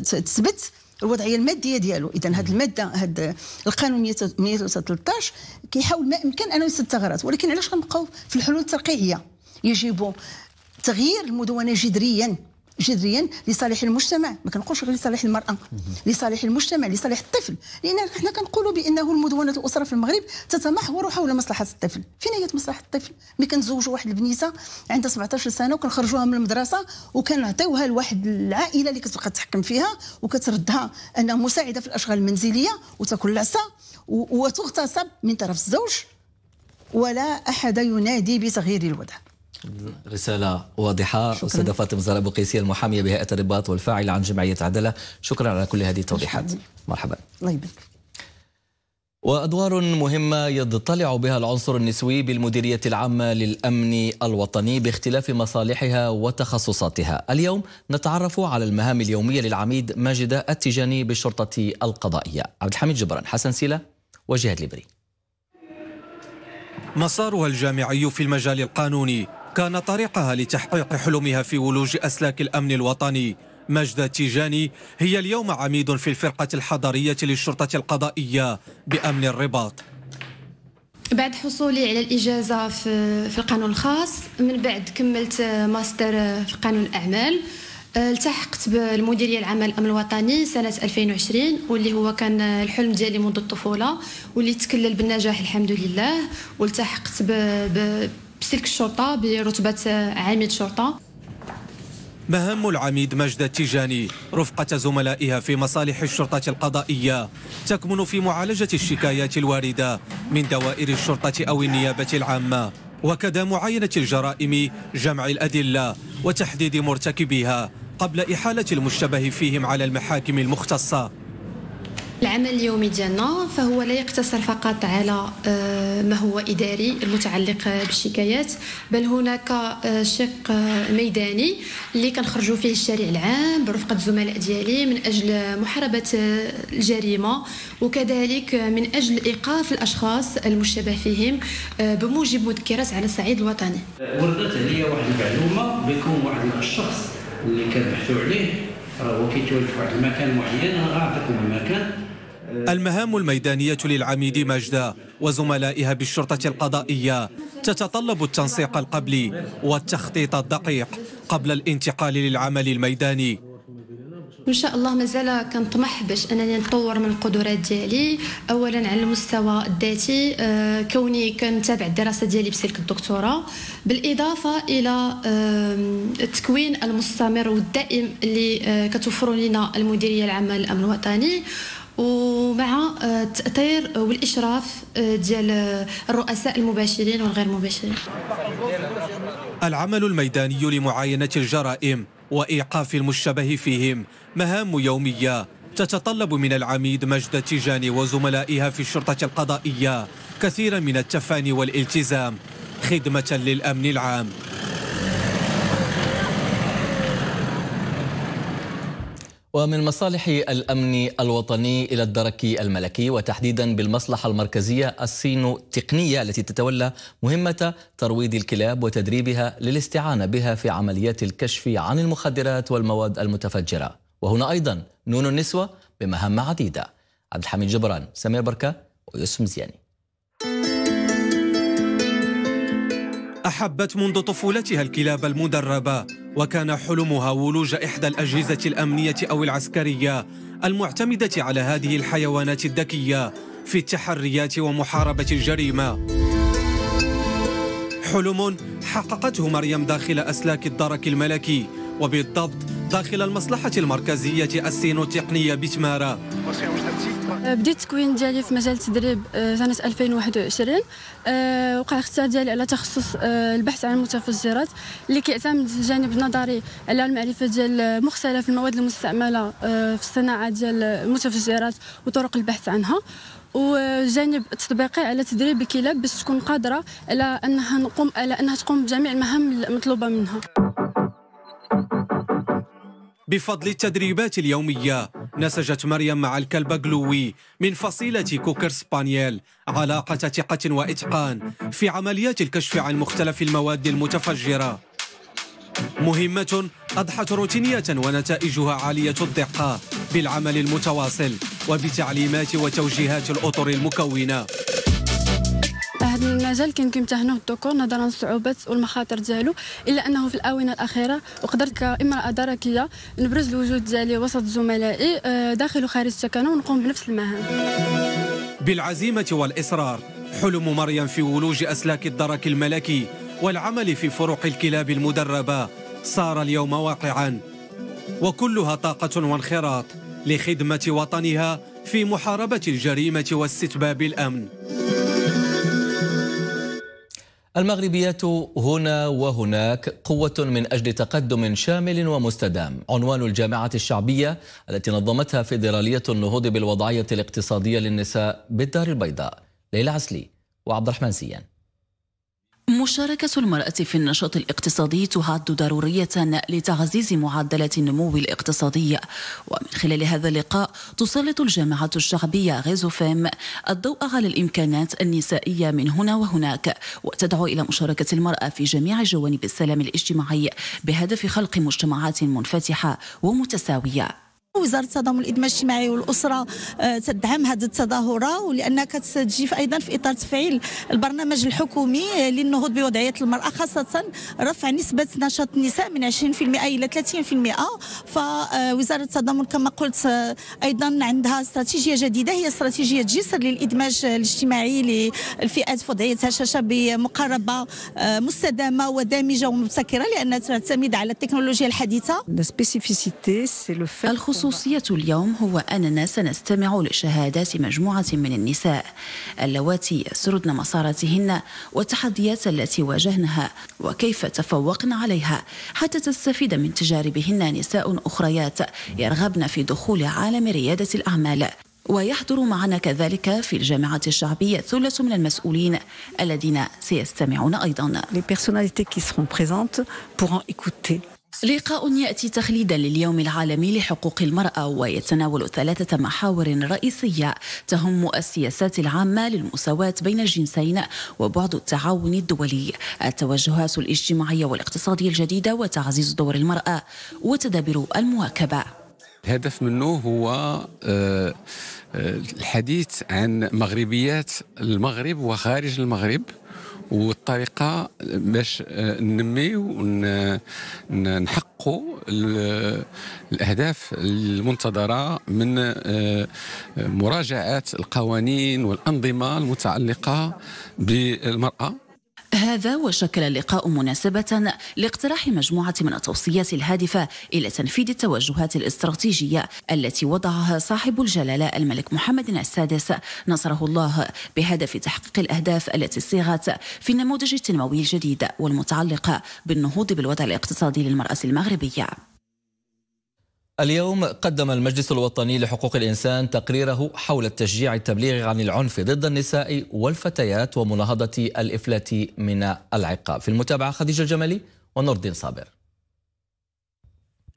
تثبت الوضعية المادية ديالو. اذا هذه المادة هذا القانون 113 كيحاول ما امكن أنه يسد ثغرات ولكن علاش غنبقاو في الحلول الترقيعية؟ يجب تغيير المدونة جذريا جذريا لصالح المجتمع. ما كنقولش غير لصالح المرأة لصالح المجتمع لصالح الطفل. لأن حنا كنقولوا بأنه المدونة الأسرة في المغرب تتمحور حول مصلحة الطفل. فين هي مصلحة الطفل؟ ملي كنزوجوا واحد البنيتة عندها 17 سنة وكنخرجوها من المدرسة وكنعطيوها لواحد العائلة اللي كتبقى تحكم فيها وكتردها أنها مساعدة في الأشغال المنزلية وتأكل العصا وتغتصب من طرف الزوج ولا أحد ينادي بتغيير الوضع. رسالة واضحة. أستاذة فاطمة زهراء بقيسية المحامية بهيئة الرباط والفاعلة عن جمعية عدلة. شكرا على كل هذه التوضيحات. مرحبا. الله يبارك. وأدوار مهمة يضطلع بها العنصر النسوي بالمديرية العامة للأمن الوطني باختلاف مصالحها وتخصصاتها. اليوم نتعرف على المهام اليومية للعميد ماجد التجاني بالشرطة القضائية. عبد الحميد جبران حسن سيلة وجهاد ليبري. مسارها الجامعي في المجال القانوني كان طريقها لتحقيق حلمها في ولوج أسلاك الأمن الوطني. مجدة تيجاني هي اليوم عميد في الفرقة الحضرية للشرطة القضائية بأمن الرباط. بعد حصولي على الإجازة في, في القانون الخاص من بعد كملت ماستر في قانون الأعمال. التحقت بالمديرية العامة للأمن الوطني سنة 2020 واللي هو كان الحلم ديالي منذ الطفولة واللي تكلل بالنجاح الحمد لله. والتحقت بسلك الشرطة برتبة عميد شرطة. مهام العميد مجد التيجاني رفقة زملائها في مصالح الشرطة القضائية. تكمن في معالجة الشكايات الواردة من دوائر الشرطة أو النيابة العامة وكذا معاينة الجرائم جمع الأدلة وتحديد مرتكبيها قبل إحالة المشتبه فيهم على المحاكم المختصة. العمل اليومي ديالنا فهو لا يقتصر فقط على آه، ما هو إداري المتعلق بالشكايات بل هناك آه، شق آه، ميداني اللي كنخرجوا فيه الشارع العام برفقة الزملاء ديالي من أجل محاربة الجريمة وكذلك من أجل إيقاف الأشخاص المشتبه فيهم بموجب مذكرات على الصعيد الوطني. وردت عليا واحد المعلومة بكون واحد الشخص اللي كنبحثوا عليه راه كيتواجد في واحد المكان معين اعطيكم المكان. المهام الميدانية للعميد مجدة وزملائها بالشرطة القضائية تتطلب التنسيق القبلي والتخطيط الدقيق قبل الانتقال للعمل الميداني. إن شاء الله مازال كنطمح باش أنني نطور من القدرات ديالي. اولا على المستوى الذاتي آه، كوني كنتابع الدراسة ديالي بسلك الدكتوراه بالإضافة إلى التكوين المستمر والدائم اللي آه، كتوفر لنا المديرية العامة للأمن الوطني. ومع آه، التأثير والإشراف آه، ديال الرؤساء المباشرين والغير مباشرين. العمل الميداني لمعاينة الجرائم وإيقاف المشتبه فيهم مهام يومية تتطلب من العميد مجد التيجاني وزملائها في الشرطة القضائية كثيرا من التفاني والالتزام خدمة للأمن العام. ومن مصالح الأمن الوطني إلى الدرك الملكي وتحديدا بالمصلحة المركزية الصينو تقنية التي تتولى مهمة ترويض الكلاب وتدريبها للاستعانة بها في عمليات الكشف عن المخدرات والمواد المتفجرة. وهنا أيضا نون النسوة بمهام عديدة. عبد الحميد جبران سمير بركة ويوسف مزياني. أحبت منذ طفولتها الكلاب المدربة وكان حلمها ولوج إحدى الأجهزة الأمنية أو العسكرية المعتمدة على هذه الحيوانات الذكية في التحريات ومحاربة الجريمة. حلم حققته مريم داخل أسلاك الدرك الملكي وبالضبط داخل المصلحة المركزية السينوتقنية بتمارا بديت التكوين ديالي في مجال التدريب آه، سنة 2021 آه، وقع الاختيار ديالي على تخصص آه، البحث عن المتفجرات اللي كيعتمد الجانب النظري على المعرفة ديال مختلف المواد المستعملة في الصناعة ديال المتفجرات وطرق البحث عنها. وجانب التطبيقي على تدريب الكلاب باش تكون قادرة على أنها نقوم على أنها تقوم بجميع المهام المطلوبة منها. بفضل التدريبات اليومية. نسجت مريم مع الكلب جلوي من فصيلة كوكر سبانييل علاقة ثقة وإتقان في عمليات الكشف عن مختلف المواد المتفجرة. مهمة أضحت روتينية ونتائجها عالية الدقة بالعمل المتواصل وبتعليمات وتوجيهات الأطر المكونة. هذا المجال كان كيمتهنوه الذكور نظرا للصعوبات والمخاطر ديالو إلا أنه في الآونة الأخيرة وقدرت كامرأة دركيه نبرز الوجود ديالي وسط زملائي آه، داخل وخارج السكن ونقوم بنفس المهام. بالعزيمة والإصرار حلم مريم في ولوج أسلاك الدرك الملكي والعمل في فروق الكلاب المدربة صار اليوم واقعا. وكلها طاقة وانخراط لخدمة وطنها في محاربة الجريمة واستتباب الأمن. المغربيات هنا وهناك قوة من أجل تقدم شامل ومستدام. عنوان الجامعة الشعبية التي نظمتها فيدرالية النهوض بالوضعية الاقتصادية للنساء بالدار البيضاء. ليلى عسلي وعبد الرحمن سيان. مشاركة المرأة في النشاط الاقتصادي تعد ضرورية لتعزيز معدلات النمو الاقتصادي. ومن خلال هذا اللقاء تسلط الجامعة الشعبية غيزوفيم الضوء على الإمكانات النسائية من هنا وهناك وتدعو إلى مشاركة المرأة في جميع جوانب السلام الاجتماعي بهدف خلق مجتمعات منفتحة ومتساوية. وزارة التضامن الادماج الاجتماعي والأسرة آه، تدعم هذه التظاهرة ولأنها كتجي أيضا في إطار تفعيل البرنامج الحكومي آه، للنهوض بوضعية المرأة خاصة رفع نسبة نشاط النساء من 20% إلى 30% فوزارة التضامن كما قلت آه، أيضا عندها استراتيجية جديدة هي استراتيجية جسر للإدماج الاجتماعي للفئات في وضعيه هشاشه بمقاربه مستدامة ودامجة ومبتكرة لأنها تعتمد على التكنولوجيا الحديثة. الخصوصية اليوم هو أننا سنستمع لشهادات مجموعة من النساء اللواتي يسردن مساراتهن والتحديات التي واجهنها وكيف تفوقن عليها حتى تستفيد من تجاربهن نساء أخريات يرغبن في دخول عالم ريادة الأعمال ويحضر معنا كذلك في الجامعة الشعبية ثلة من المسؤولين الذين سيستمعون أيضا. لقاء يأتي تخليدا لليوم العالمي لحقوق المرأة ويتناول ثلاثة محاور رئيسية تهم السياسات العامة للمساواة بين الجنسين وبعد التعاون الدولي. التوجهات الاجتماعية والاقتصادية الجديدة وتعزيز دور المرأة وتدابير المواكبة. الهدف منه هو آه، آه، الحديث عن مغربيات المغرب وخارج المغرب. والطريقة باش ننميو ونحققوا الأهداف المنتظرة من آه، مراجعة القوانين والأنظمة المتعلقة بالمرأة. هذا وشكل اللقاء مناسبة لاقتراح مجموعة من التوصيات الهادفة إلى تنفيذ التوجهات الاستراتيجية التي وضعها صاحب الجلالة الملك محمد السادس. نصره الله بهدف تحقيق الأهداف التي صيغت في النموذج التنموي الجديد والمتعلقة بالنهوض بالوضع الاقتصادي للمرأة المغربية. اليوم قدم المجلس الوطني لحقوق الإنسان تقريره حول تشجيع التبليغ عن العنف ضد النساء والفتيات ومناهضة الإفلات من العقاب. في المتابعة خديجة الجمالي ونور الدين صابر.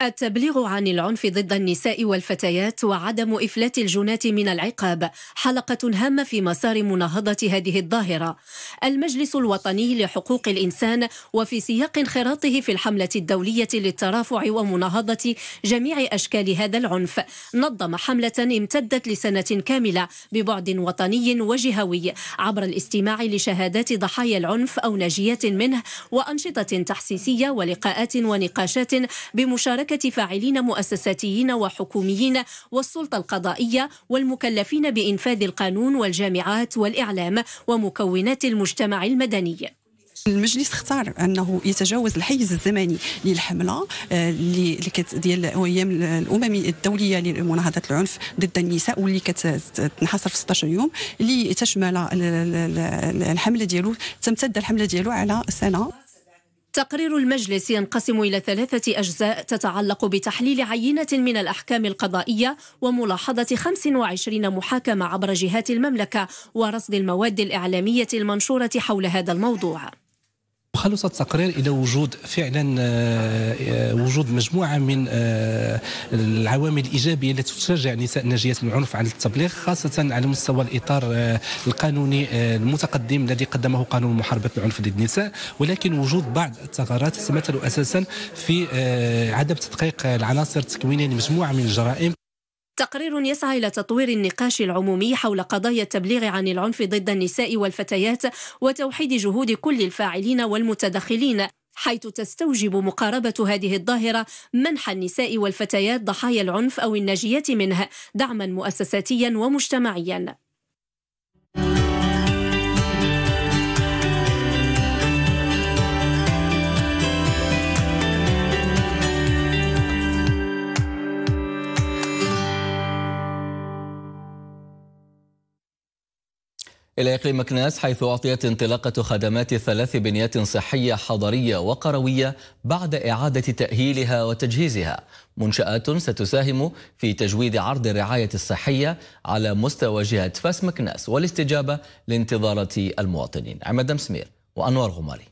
التبليغ عن العنف ضد النساء والفتيات وعدم إفلات الجناة من العقاب حلقة هامة في مسار مناهضة هذه الظاهرة. المجلس الوطني لحقوق الإنسان وفي سياق انخراطه في الحملة الدولية للترافع ومناهضة جميع أشكال هذا العنف نظم حملة امتدت لسنة كاملة ببعد وطني وجهوي عبر الاستماع لشهادات ضحايا العنف أو ناجيات منه وأنشطة تحسيسية ولقاءات ونقاشات بمشاركة مشاركة فاعلين مؤسساتيين وحكوميين والسلطة القضائية والمكلفين بإنفاذ القانون والجامعات والإعلام ومكونات المجتمع المدني. المجلس اختار أنه يتجاوز الحيز الزمني للحملة آه، اللي ديال أيام الأمم الدولية لمناهضة العنف ضد النساء واللي كتنحصر في 16 يوم اللي تشمل الحملة ديالو تمتد الحملة ديالو على سنة. تقرير المجلس ينقسم إلى ثلاثة أجزاء تتعلق بتحليل عينة من الأحكام القضائية وملاحظة 25 محاكمة عبر جهات المملكة ورصد المواد الإعلامية المنشورة حول هذا الموضوع. خلص التقرير إلى وجود فعلا آه، آه، وجود مجموعة من آه، العوامل الايجابيه التي تشجع نساء ناجيات العنف عن التبليغ خاصة على مستوى الإطار القانوني المتقدم الذي قدمه قانون محاربة العنف ضد النساء. ولكن وجود بعض الثغرات تتمثل أساسا في عدم تدقيق العناصر التكوينية لمجموعة من الجرائم. تقرير يسعى إلى تطوير النقاش العمومي حول قضايا التبليغ عن العنف ضد النساء والفتيات وتوحيد جهود كل الفاعلين والمتدخلين حيث تستوجب مقاربة هذه الظاهرة منح النساء والفتيات ضحايا العنف أو الناجيات منه دعما مؤسساتيا ومجتمعيا. إلى إقليم مكناس حيث أعطيت انطلاقة خدمات ثلاث بنيات صحية حضرية وقروية بعد إعادة تأهيلها وتجهيزها. منشآت ستساهم في تجويد عرض الرعاية الصحية على مستوى جهة فاس مكناس والاستجابة لانتظارات المواطنين. عماد مسمير وأنوار غماري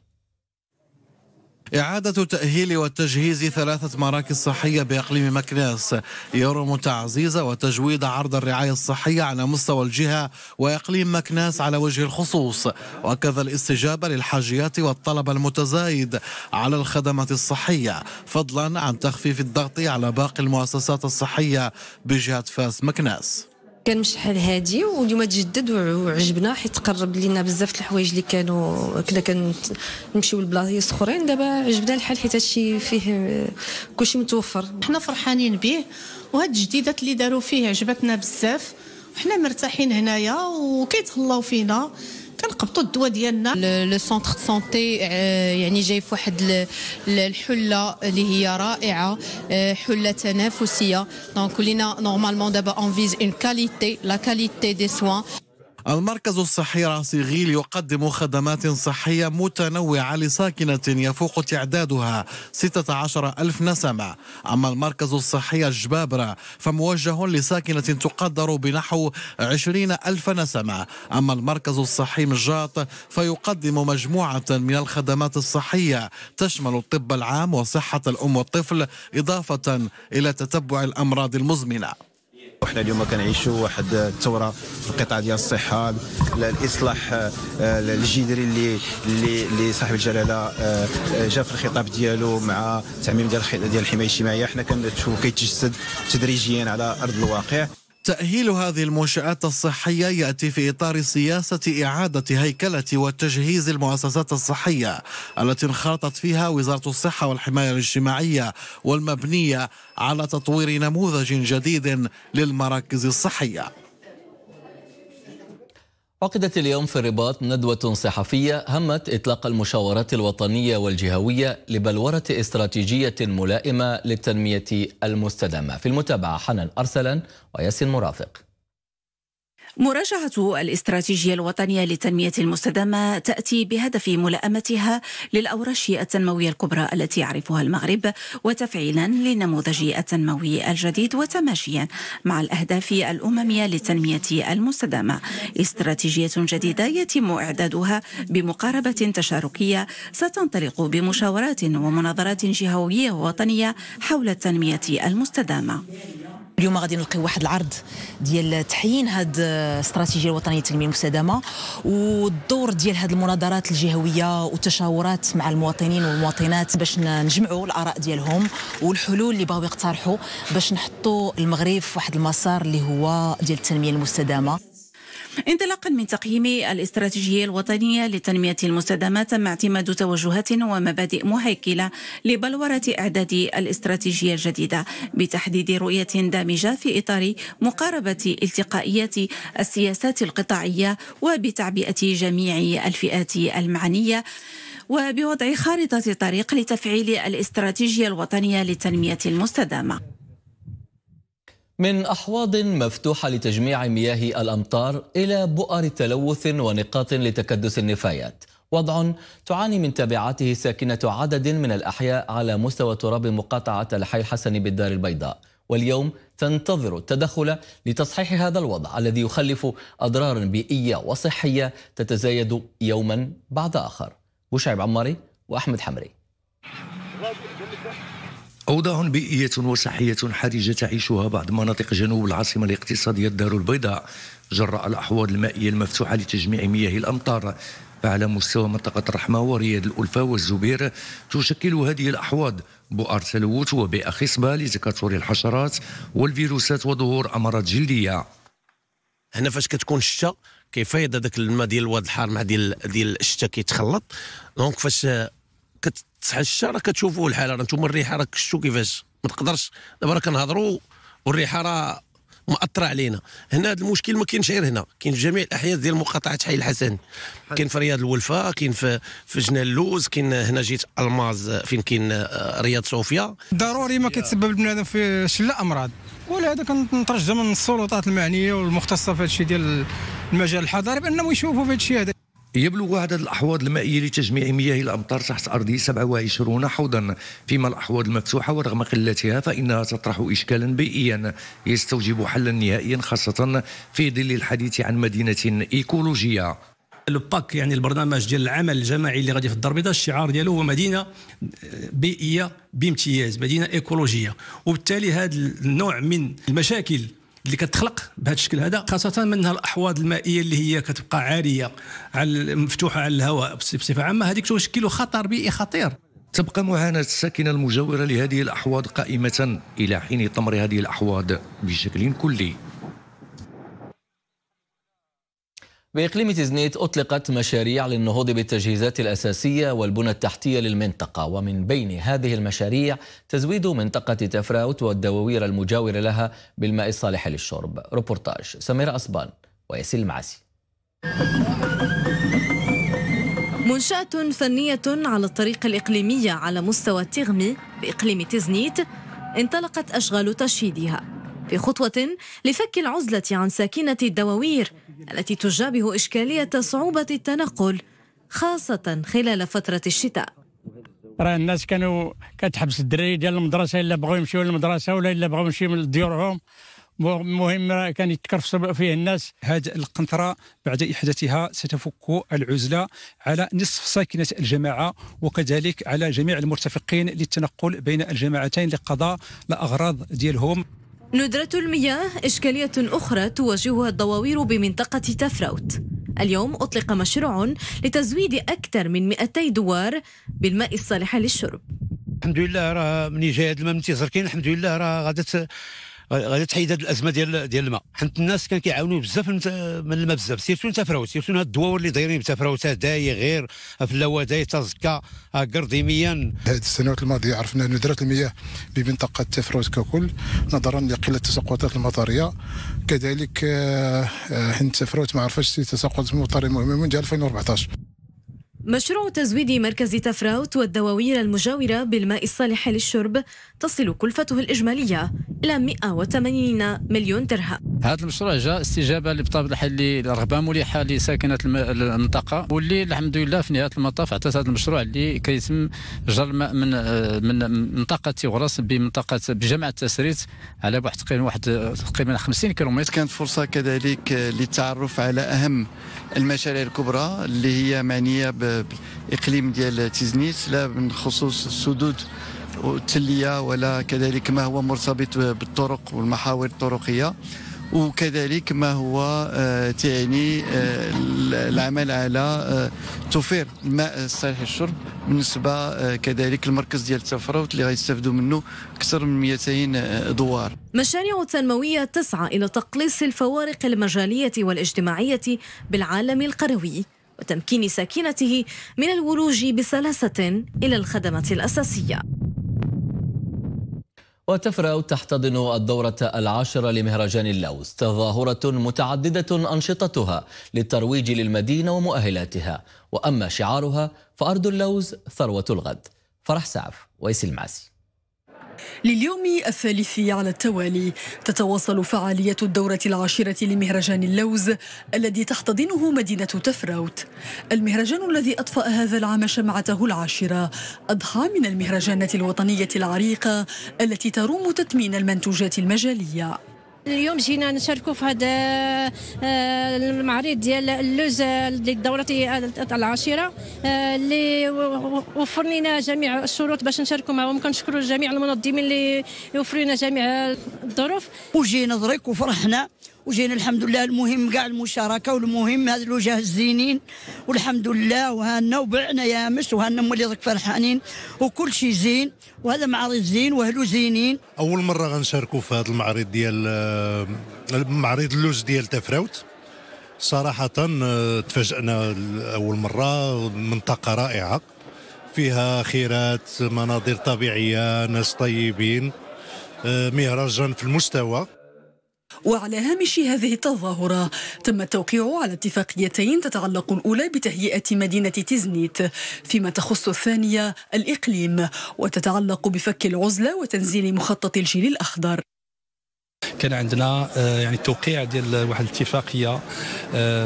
إعادة تأهيل وتجهيز ثلاثة مراكز صحية بإقليم مكناس. يرم تعزيز وتجويد عرض الرعاية الصحية على مستوى الجهة وإقليم مكناس على وجه الخصوص. وكذا الاستجابة للحاجيات والطلب المتزايد على الخدمات الصحية فضلا عن تخفيف الضغط على باقي المؤسسات الصحية بجهة فاس مكناس. كان مش شحال هادي واليوم تجدد وعجبنا حيت قرب لينا بزاف الحوايج اللي كانوا كنا كنمشيو لبلايص أخرين. دابا عجبنا الحال حيت هادشي فيه كلشي متوفر. حنا فرحانين به وهاد الجديدات اللي داروا فيه عجبتنا بزاف. وحنا مرتاحين هنايا وكيتهلاو فينا. كنقبطوا الدواء ديالنا. le centre santé يعني جاي في واحد الحلة اللي هي رائعة. حلة تنافسية. donc ولينا normalement دابا on vise en qualité la qualité des soins المركز الصحي راسيغيل يقدم خدمات صحية متنوعة لساكنة يفوق تعدادها 16 ألف نسمة. أما المركز الصحي الجبابرة فموجه لساكنة تقدر بنحو 20 ألف نسمة. أما المركز الصحي مجاط فيقدم مجموعة من الخدمات الصحية تشمل الطب العام وصحة الأم والطفل إضافة إلى تتبع الأمراض المزمنة. وحنا اليوم كنعيشوا واحد الثورة في القطاع ديال الصحة الإصلاح آه، الجذري اللي اللي اللي صاحب الجلالة آه، جا في الخطاب ديالو مع تعميم ديال ديال الحماية الاجتماعية. حنا كنشوفوا كيتجسد تدريجيا على أرض الواقع. تأهيل هذه المنشآت الصحية يأتي في إطار سياسة إعادة هيكلة وتجهيز المؤسسات الصحية التي انخرطت فيها وزارة الصحة والحماية الاجتماعية والمبنية على تطوير نموذج جديد للمراكز الصحية. عقدت اليوم في الرباط ندوة صحفية همت إطلاق المشاورات الوطنية والجهوية لبلورة استراتيجية ملائمة للتنمية المستدامة. في المتابعة حنان أرسلان وياسين مرافق. مراجعة الاستراتيجية الوطنية للتنمية المستدامة تأتي بهدف ملائمتها للأورش التنموية الكبرى التي يعرفها المغرب وتفعيلا للنموذج التنموي الجديد وتماشيا مع الأهداف الأممية للتنمية المستدامة. استراتيجية جديدة يتم إعدادها بمقاربة تشاركية ستنطلق بمشاورات ومناظرات جهوية ووطنية حول التنمية المستدامة. اليوم غادي نلقيو واحد العرض ديال تحيين هاد الاستراتيجيه الوطنية للتنمية المستدامة والدور ديال هاد المناظرات الجهوية والتشاورات مع المواطنين والمواطنات باش نجمعوا الآراء ديالهم والحلول اللي بغاو يقترحوا باش نحطوا المغرب في واحد المسار اللي هو ديال التنمية المستدامة. انطلاقا من تقييم الاستراتيجية الوطنية للتنمية المستدامة تم اعتماد توجهات ومبادئ مهيكلة لبلورة إعداد الاستراتيجية الجديدة بتحديد رؤية دامجة في إطار مقاربة التقائية السياسات القطاعية وبتعبئة جميع الفئات المعنية وبوضع خارطة طريق لتفعيل الاستراتيجية الوطنية للتنمية المستدامة. من أحواض مفتوحة لتجميع مياه الأمطار إلى بؤر تلوث ونقاط لتكدس النفايات. وضع تعاني من تبعاته ساكنة عدد من الأحياء على مستوى تراب مقاطعة الحي الحسن بالدار البيضاء. واليوم تنتظر التدخل لتصحيح هذا الوضع الذي يخلف أضرارا بيئية وصحية تتزايد يوما بعد آخر. بوشعب عماري وأحمد حمري. أوضاع بيئية وصحية حرجة تعيشها بعض مناطق جنوب العاصمة الاقتصادية الدار البيضاء. جراء الأحواض المائية المفتوحة لتجميع مياه الأمطار. فعلى مستوى منطقة الرحمة ورياض الألفة والزبير تشكل هذه الأحواض بؤر تلوث وبيئة خصبة لتكاثر الحشرات والفيروسات وظهور أمراض جلدية. هنا فاش كتكون الشتاء كيفيض هذاك الماء ديال الواد الحار مع ديال ديال الشتاء كيتخلط؟ donc فاش كتصحى الشتاء راه كتشوفوا الحالة راه نتوما الريحة راه شفتوا كيفاش. ما تقدرش دابا راه كنهضروا والريحة راه مأثرة علينا. هنا هذا المشكل ما كاينش غير هنا كاين في جميع الأحياء ديال مقاطعة حي الحسن. كاين في رياض الولفة كاين في في جنان اللوز كاين هنا جيت ألماز فين كاين آه، رياض صوفيا. ضروري ما كيتسبب البنادم في شلة أمراض. ولهذا كنترجى من السلطات المعنية والمختصة في هذا الشيء ديال المجال الحضاري بأنهم يشوفوا في هذا الشيء هذا. يبلغ عدد الأحواض المائية لتجميع مياه الأمطار تحت أرضه 27 حوضا. فيما الأحواض المفتوحة ورغم قلتها فإنها تطرح إشكالا بيئيا يستوجب حلا نهائيا خاصة في ظل الحديث عن مدينة إيكولوجية. لو باك يعني البرنامج ديال العمل الجماعي اللي غادي في الدار البيضاء الشعار ديالو هو مدينة بيئية بامتياز مدينة إيكولوجية. وبالتالي هذا النوع من المشاكل اللي كتخلق بهذا الشكل هذا خاصة منها الأحواض المائية اللي هي كتبقى عارية على مفتوحة على الهواء بصفة عامة هذيك تشكل خطر بيئي خطير. تبقى معاناة الساكنة المجاورة لهذه الأحواض قائمة إلى حين طمر هذه الأحواض بشكل كلي. بإقليم تزنيت أطلقت مشاريع للنهوض بالتجهيزات الأساسية والبنى التحتية للمنطقة. ومن بين هذه المشاريع تزويد منطقة تفراوت والدواوير المجاورة لها بالماء الصالح للشرب. روبورتاج سمير أسبان وياسين المعسي. منشأة فنية على الطريق الإقليمية على مستوى تغمي بإقليم تزنيت انطلقت أشغال تشييدها. في خطوة لفك العزلة عن ساكنة الدواوير التي تجابه إشكالية صعوبة التنقل خاصة خلال فترة الشتاء. راه الناس كانوا كتحبس الدراري ديال المدرسة إلا بغاو يمشيو للمدرسة ولا إلا بغاو يمشيو لديورهم مهم كان يتكرفس فيه الناس. هذه القنطرة بعد إحداثها ستفك العزلة على نصف ساكنة الجماعة وكذلك على جميع المرتفقين للتنقل بين الجماعتين لقضاء الأغراض ديالهم. ندرة المياه إشكالية أخرى تواجهها الضواوير بمنطقة تفراوت. اليوم أطلق مشروع لتزويد أكثر من 200 دوار بالماء الصالح للشرب. الحمد لله راه مني جاي هذا الماء من تيزركين الحمد لله راه غادا غادي تحيد هذه الازمة ديال ديال الماء. حيت الناس كان كيعاونوا بزاف من الماء بزاف. سيرتو انت فراوت سيرتو هاد الدواور اللي دايرين بتفراوت داي غير في اللواداي تزكا قرديميا هذه السنوات الماضية عرفنا ندره المياه بمنطقة تفراوت ككل نظرا لقلة التساقطات المطرية. كذلك حين تفراوت ما عرفش تساقط مطري مهمه منذ 2014 مشروع تزويد مركز تفراوت والدواوير المجاورة بالماء الصالح للشرب تصل كلفته الإجمالية. إلى 180 مليون درهم. هذا المشروع جاء استجابة بطبيعة الحال لرغبة ملحة لساكنة المنطقة واللي الحمد لله في نهاية المطاف عطات هذا المشروع اللي كيتم جر الماء من من منطقة تيغرس بمنطقة بجامعة تسريت على واحد تقريبا واحد تقريبا 50 كيلومتر. كانت فرصة كذلك للتعرف على أهم المشاريع الكبرى اللي هي معنية بإقليم ديال تيزنيت لا من خصوص السدود والتليه ولا كذلك ما هو مرتبط بالطرق والمحاور الطرقية وكذلك ما هو تعني العمل على توفير الماء الصالح للشرب بالنسبة كذلك المركز ديال التفراوت اللي غيستافدوا منه أكثر من 200 دوار. مشاريع تنموية تسعى إلى تقليص الفوارق المجالية والاجتماعية بالعالم القروي وتمكين ساكنته من الولوج بسلاسة إلى الخدمات الأساسية. وتفرأ تحتضن الدورة العاشرة لمهرجان اللوز تظاهرة متعددة أنشطتها للترويج للمدينة ومؤهلاتها. وأما شعارها فأرض اللوز ثروة الغد. فرح سعف ويسي المعسي. لليوم الثالث على التوالي. تتواصل فعالية الدورة العاشرة لمهرجان اللوز الذي تحتضنه مدينة تفراوت. المهرجان الذي أطفأ هذا العام شمعته العاشرة. أضحى من المهرجانات الوطنية العريقة التي تروم تثمين المنتوجات المجالية. اليوم جينا نشاركوا في هذا آه، المعرض ديال اللوز للدوره العاشرة آه، اللي وفر لنا جميع الشروط باش نشاركوا معهم. كنشكروا جميع المنظمين اللي يوفروا لنا جميع الظروف. وجينا درك وفرحنا. وجينا الحمد لله المهم كاع المشاركة والمهم هذا الوجه الزينين. والحمد لله وهانا وبعنا يامس وهانا مولي فرحانين. وكل شيء زين وهذا معرض زين وأهلو زينين. أول مرة غنشاركوا في هذا المعرض ديال آه، معرض اللوز ديال تفراوت. صراحة آه، تفاجأنا أول مرة منطقة رائعة. فيها خيرات مناظر طبيعية ناس طيبين آه، مهرجان في المستوى. وعلى هامش هذه التظاهرة تم التوقيع على اتفاقيتين تتعلق الأولى بتهيئة مدينة تيزنيت فيما تخص الثانية الإقليم وتتعلق بفك العزلة وتنزيل مخطط الجيل الأخضر. كان عندنا يعني التوقيع ديال واحد الاتفاقية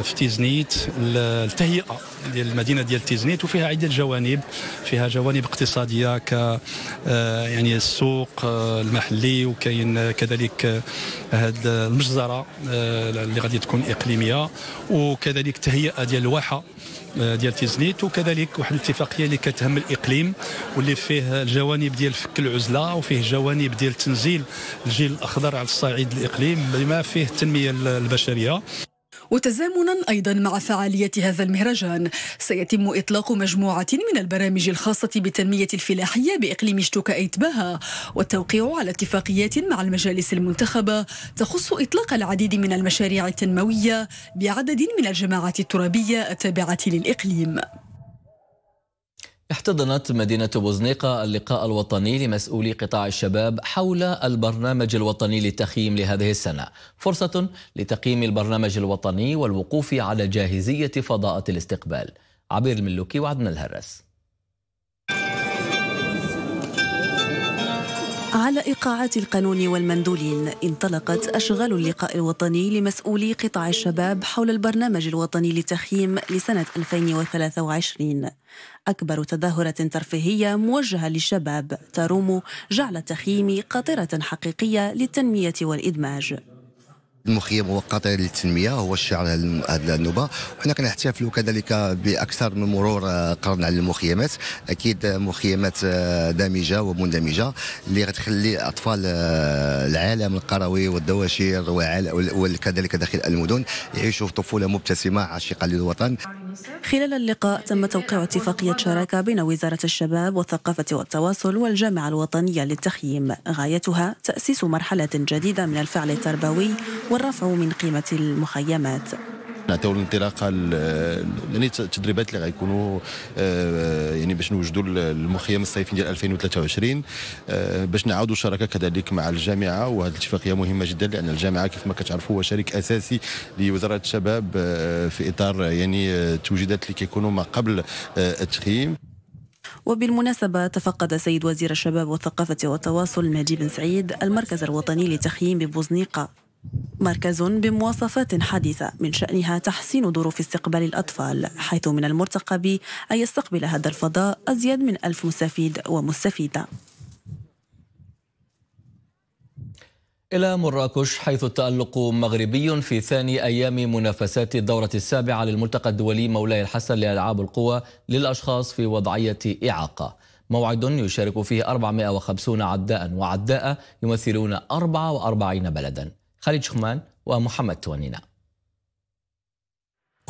في تيزنيت التهيئة ديال المدينة ديال تيزنيت وفيها عدة جوانب. فيها جوانب اقتصادية ك يعني السوق المحلي وكاين كذلك هذه المجزرة اللي غادي تكون إقليمية وكذلك تهيئة ديال الواحه ديال تيزنيت وكذلك واحد الاتفاقية اللي كتهم الإقليم واللي فيه الجوانب ديال فك العزلة وفيه جوانب ديال تنزيل الجيل الأخضر على الصعيد الإقليم بما فيه التنمية البشرية. وتزامنا أيضا مع فعالية هذا المهرجان. سيتم إطلاق مجموعة من البرامج الخاصة بالتنميه الفلاحية بإقليم شتوكا ايتباها والتوقيع على اتفاقيات مع المجالس المنتخبة تخص إطلاق العديد من المشاريع التنموية بعدد من الجماعات الترابية التابعة للإقليم. احتضنت مدينة بوزنيقة اللقاء الوطني لمسؤولي قطاع الشباب حول البرنامج الوطني للتخييم لهذه السنة. فرصة لتقييم البرنامج الوطني والوقوف على جاهزية فضاءة الاستقبال. عبير الملوكي وعدنا الهرس. على إيقاعات القانون والمندولين انطلقت أشغال اللقاء الوطني لمسؤولي قطاع الشباب حول البرنامج الوطني للتخييم لسنة 2023 أكبر تظاهرة ترفيهية موجهة للشباب تروم جعل التخييم قاطرة حقيقية للتنمية والإدماج. هو قاطر للتنمية هو الشعار هذه النوبة. وحنا كنحتفلوا كذلك بأكثر من مرور آه، قرن على المخيمات. أكيد مخيمات آه، دامجة ومندمجة اللي غتخلي أطفال آه، العالم القروي والدواشير وكذلك داخل المدن يعيشوا طفولة مبتسمة عاشقة للوطن. خلال اللقاء تم توقيع اتفاقية شراكة بين وزارة الشباب والثقافة والتواصل والجامعة الوطنية للتخييم. غايتها تأسيس مرحلة جديدة من الفعل التربوي والرفع من قيمة المخيمات. نعطيو الانطلاقه يعني التدريبات اللي غيكونوا آه، يعني باش نوجدوا المخيم الصيفي ديال 2023 آه، باش نعاودوا شراكه كذلك مع الجامعة. وهذه الاتفاقية مهمة جدا لأن الجامعة كيف ما كتعرفوا هو شريك أساسي لوزارة الشباب آه، في إطار يعني التوجيدات اللي كيكونوا ما قبل التخييم. وبالمناسبة تفقد سيد وزير الشباب والثقافة والتواصل نجيب بن سعيد المركز الوطني لتخييم ببوزنيقة. مركز بمواصفات حديثة من شأنها تحسين ظروف استقبال الأطفال حيث من المرتقب أن يستقبل هذا الفضاء أزيد من ألف مستفيد ومستفيدة. إلى مراكش حيث التألق مغربي في ثاني أيام منافسات الدورة السابعة للملتقى الدولي مولاي الحسن لألعاب القوى للأشخاص في وضعية إعاقة. موعد يشارك فيه 450 عداء وعداء يمثلون 44 بلدا. خالد شخمان ومحمد توانينا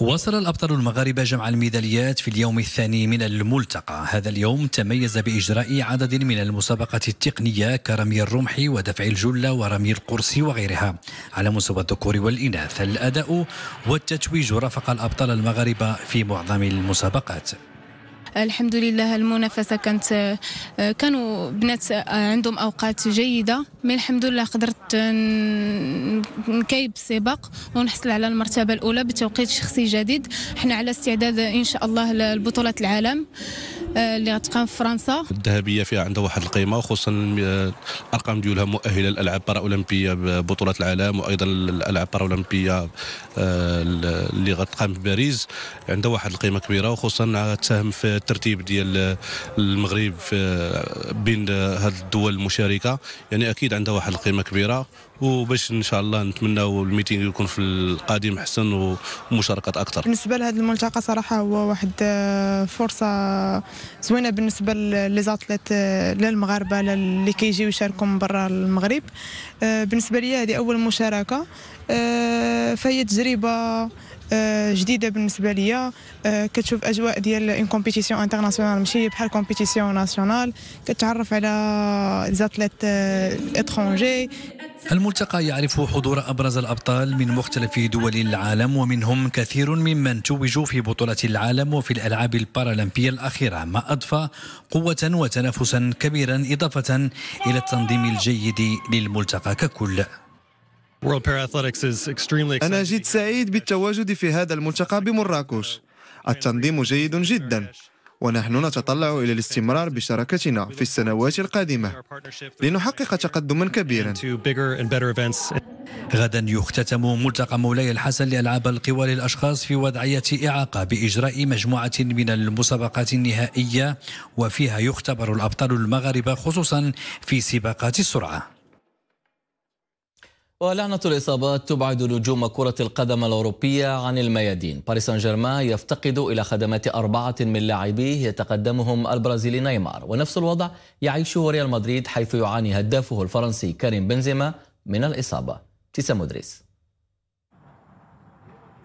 واصل الأبطال المغاربة جمع الميداليات في اليوم الثاني من الملتقى. هذا اليوم تميز بإجراء عدد من المسابقات التقنية كرمي الرمح ودفع الجلة ورمي القرص وغيرها. على مستوى الذكور والإناث الأداء والتتويج رافق الأبطال المغاربة في معظم المسابقات. الحمد لله المنافسة كانت آه، كانوا بنات عندهم أوقات جيدة من الحمد لله قدرت نكيب السباق ونحصل على المرتبة الأولى بتوقيت شخصي جديد. إحنا على استعداد إن شاء الله لبطولة العالم. آه، اللي غتقام في فرنسا. الذهبية فيها عندها واحد القيمة وخصوصا الارقام ديالها مؤهلة للألعاب اولمبيه ببطولات العالم وأيضا الالعاب اولمبيه آه، اللي غتقام في باريس. عندها واحد القيمة كبيرة وخصوصا تساهم في الترتيب ديال المغرب بين هذه الدول المشاركة. يعني أكيد عندها واحد القيمة كبيرة وباش إن شاء الله نتمناو ال meeting يكون في القادم أحسن ومشاركات أكثر. بالنسبة لهذا الملتقى صراحة هو واحد آه، فرصة زوينة بالنسبة les athlètes آه، للمغاربة اللي كيجيو يشاركوا من برا المغرب. آه، بالنسبة لي هذه أول مشاركة. فهي تجربة جديدة بالنسبة ليا. كتشوف أجواء ديال une compétition internationale ماشي بحال compétition nationale كتعرف على زاتليت اترونجي الملتقى يعرف حضور أبرز الأبطال من مختلف دول العالم ومنهم كثير ممن توجوا في بطولة العالم وفي الألعاب البارالمبية الأخيرة ما أضفى قوة وتنافسا كبيرا إضافة إلى التنظيم الجيد للملتقى ككل. أنا جد سعيد بالتواجد في هذا الملتقى بمراكش. التنظيم جيد جدا. ونحن نتطلع إلى الاستمرار بشراكتنا في السنوات القادمة. لنحقق تقدما كبيرا. غدا يختتم ملتقى مولاي الحسن لألعاب القوى للأشخاص في وضعية إعاقة بإجراء مجموعة من المسابقات النهائية وفيها يختبر الأبطال المغاربة خصوصا في سباقات السرعة. ولعنة الإصابات تبعد نجوم كرة القدم الأوروبية عن الميادين. باريس سان جيرمان يفتقد إلى خدمات أربعة من لاعبيه يتقدمهم البرازيلي نيمار. ونفس الوضع يعيشه ريال مدريد حيث يعاني هدافه الفرنسي كريم بنزيما من الإصابة. ابتسام مدرس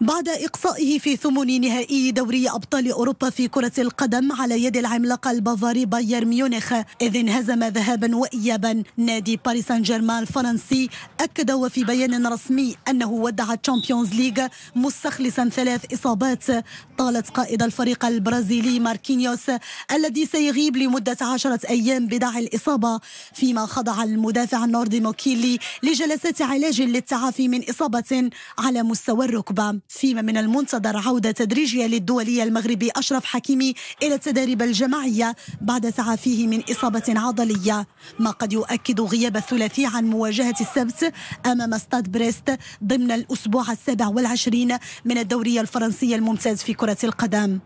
بعد إقصائه في ثمن نهائي دوري أبطال أوروبا في كرة القدم على يد العملاق البافاري بايرن ميونخ إذ انهزم ذهابا وإيابا. نادي باريس سان جيرمان الفرنسي أكد وفي بيان رسمي أنه ودع الشامبيونز ليغ مستخلصا ثلاث إصابات. طالت قائد الفريق البرازيلي ماركينيوس الذي سيغيب لمدة عشرة أيام بداعي الإصابة فيما خضع المدافع النوردي موكيلي لجلسات علاج للتعافي من إصابة على مستوى الركبة. فيما من المنتظر عودة تدريجية للدولي المغربي أشرف حكيمي إلى التدريب الجماعية بعد تعافيه من إصابة عضلية. ما قد يؤكد غياب الثلاثي عن مواجهة السبت أمام ستاد بريست ضمن الأسبوع السابع والعشرين من الدوري الفرنسي الممتاز في كرة القدم.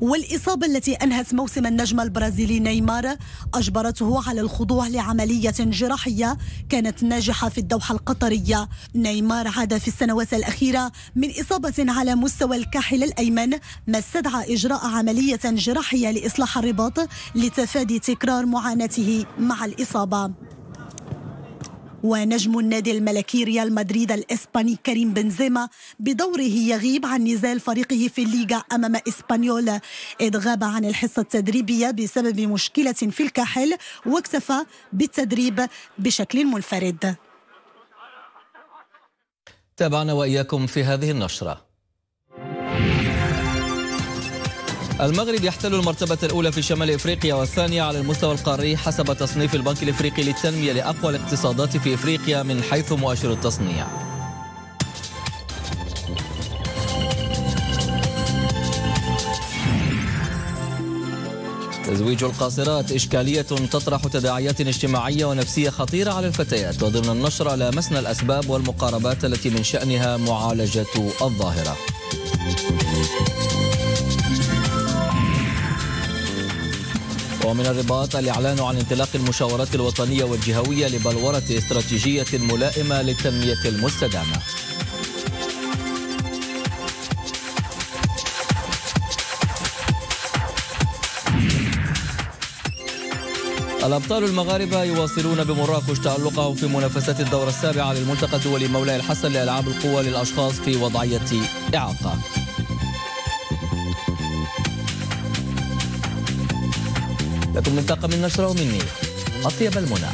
والإصابة التي أنهت موسم النجم البرازيلي نيمار أجبرته على الخضوع لعملية جراحية كانت ناجحة في الدوحة القطرية. نيمار عاد في السنوات الأخيرة من إصابة على مستوى الكاحل الأيمن ما استدعى إجراء عملية جراحية لإصلاح الرباط لتفادي تكرار معاناته مع الإصابة. ونجم النادي الملكي ريال مدريد الإسباني كريم بنزيما بدوره يغيب عن نزال فريقه في الليغا أمام إسبانيول. إذ غاب عن الحصة التدريبية بسبب مشكلة في الكاحل واكتفى بالتدريب بشكل منفرد. تابعنا وإياكم في هذه النشرة. المغرب يحتل المرتبة الأولى في شمال إفريقيا والثانية على المستوى القاري حسب تصنيف البنك الإفريقي للتنمية لأقوى الاقتصادات في إفريقيا من حيث مؤشر التصنيع. تزويج القاصرات إشكالية تطرح تداعيات اجتماعية ونفسية خطيرة على الفتيات وضمن النشرة لمسنا الأسباب والمقاربات التي من شأنها معالجة الظاهرة. ومن الرباط الإعلان عن انطلاق المشاورات الوطنية والجهوية لبلورة استراتيجية ملائمة للتنمية المستدامة. الأبطال المغاربة يواصلون بمراكش تألقهم في منافسات الدورة السابعة للملتقى الدولي مولاي الحسن لألعاب القوى للأشخاص في وضعية إعاقة. لكم من طاقم النشرة ومني أطيب المنى.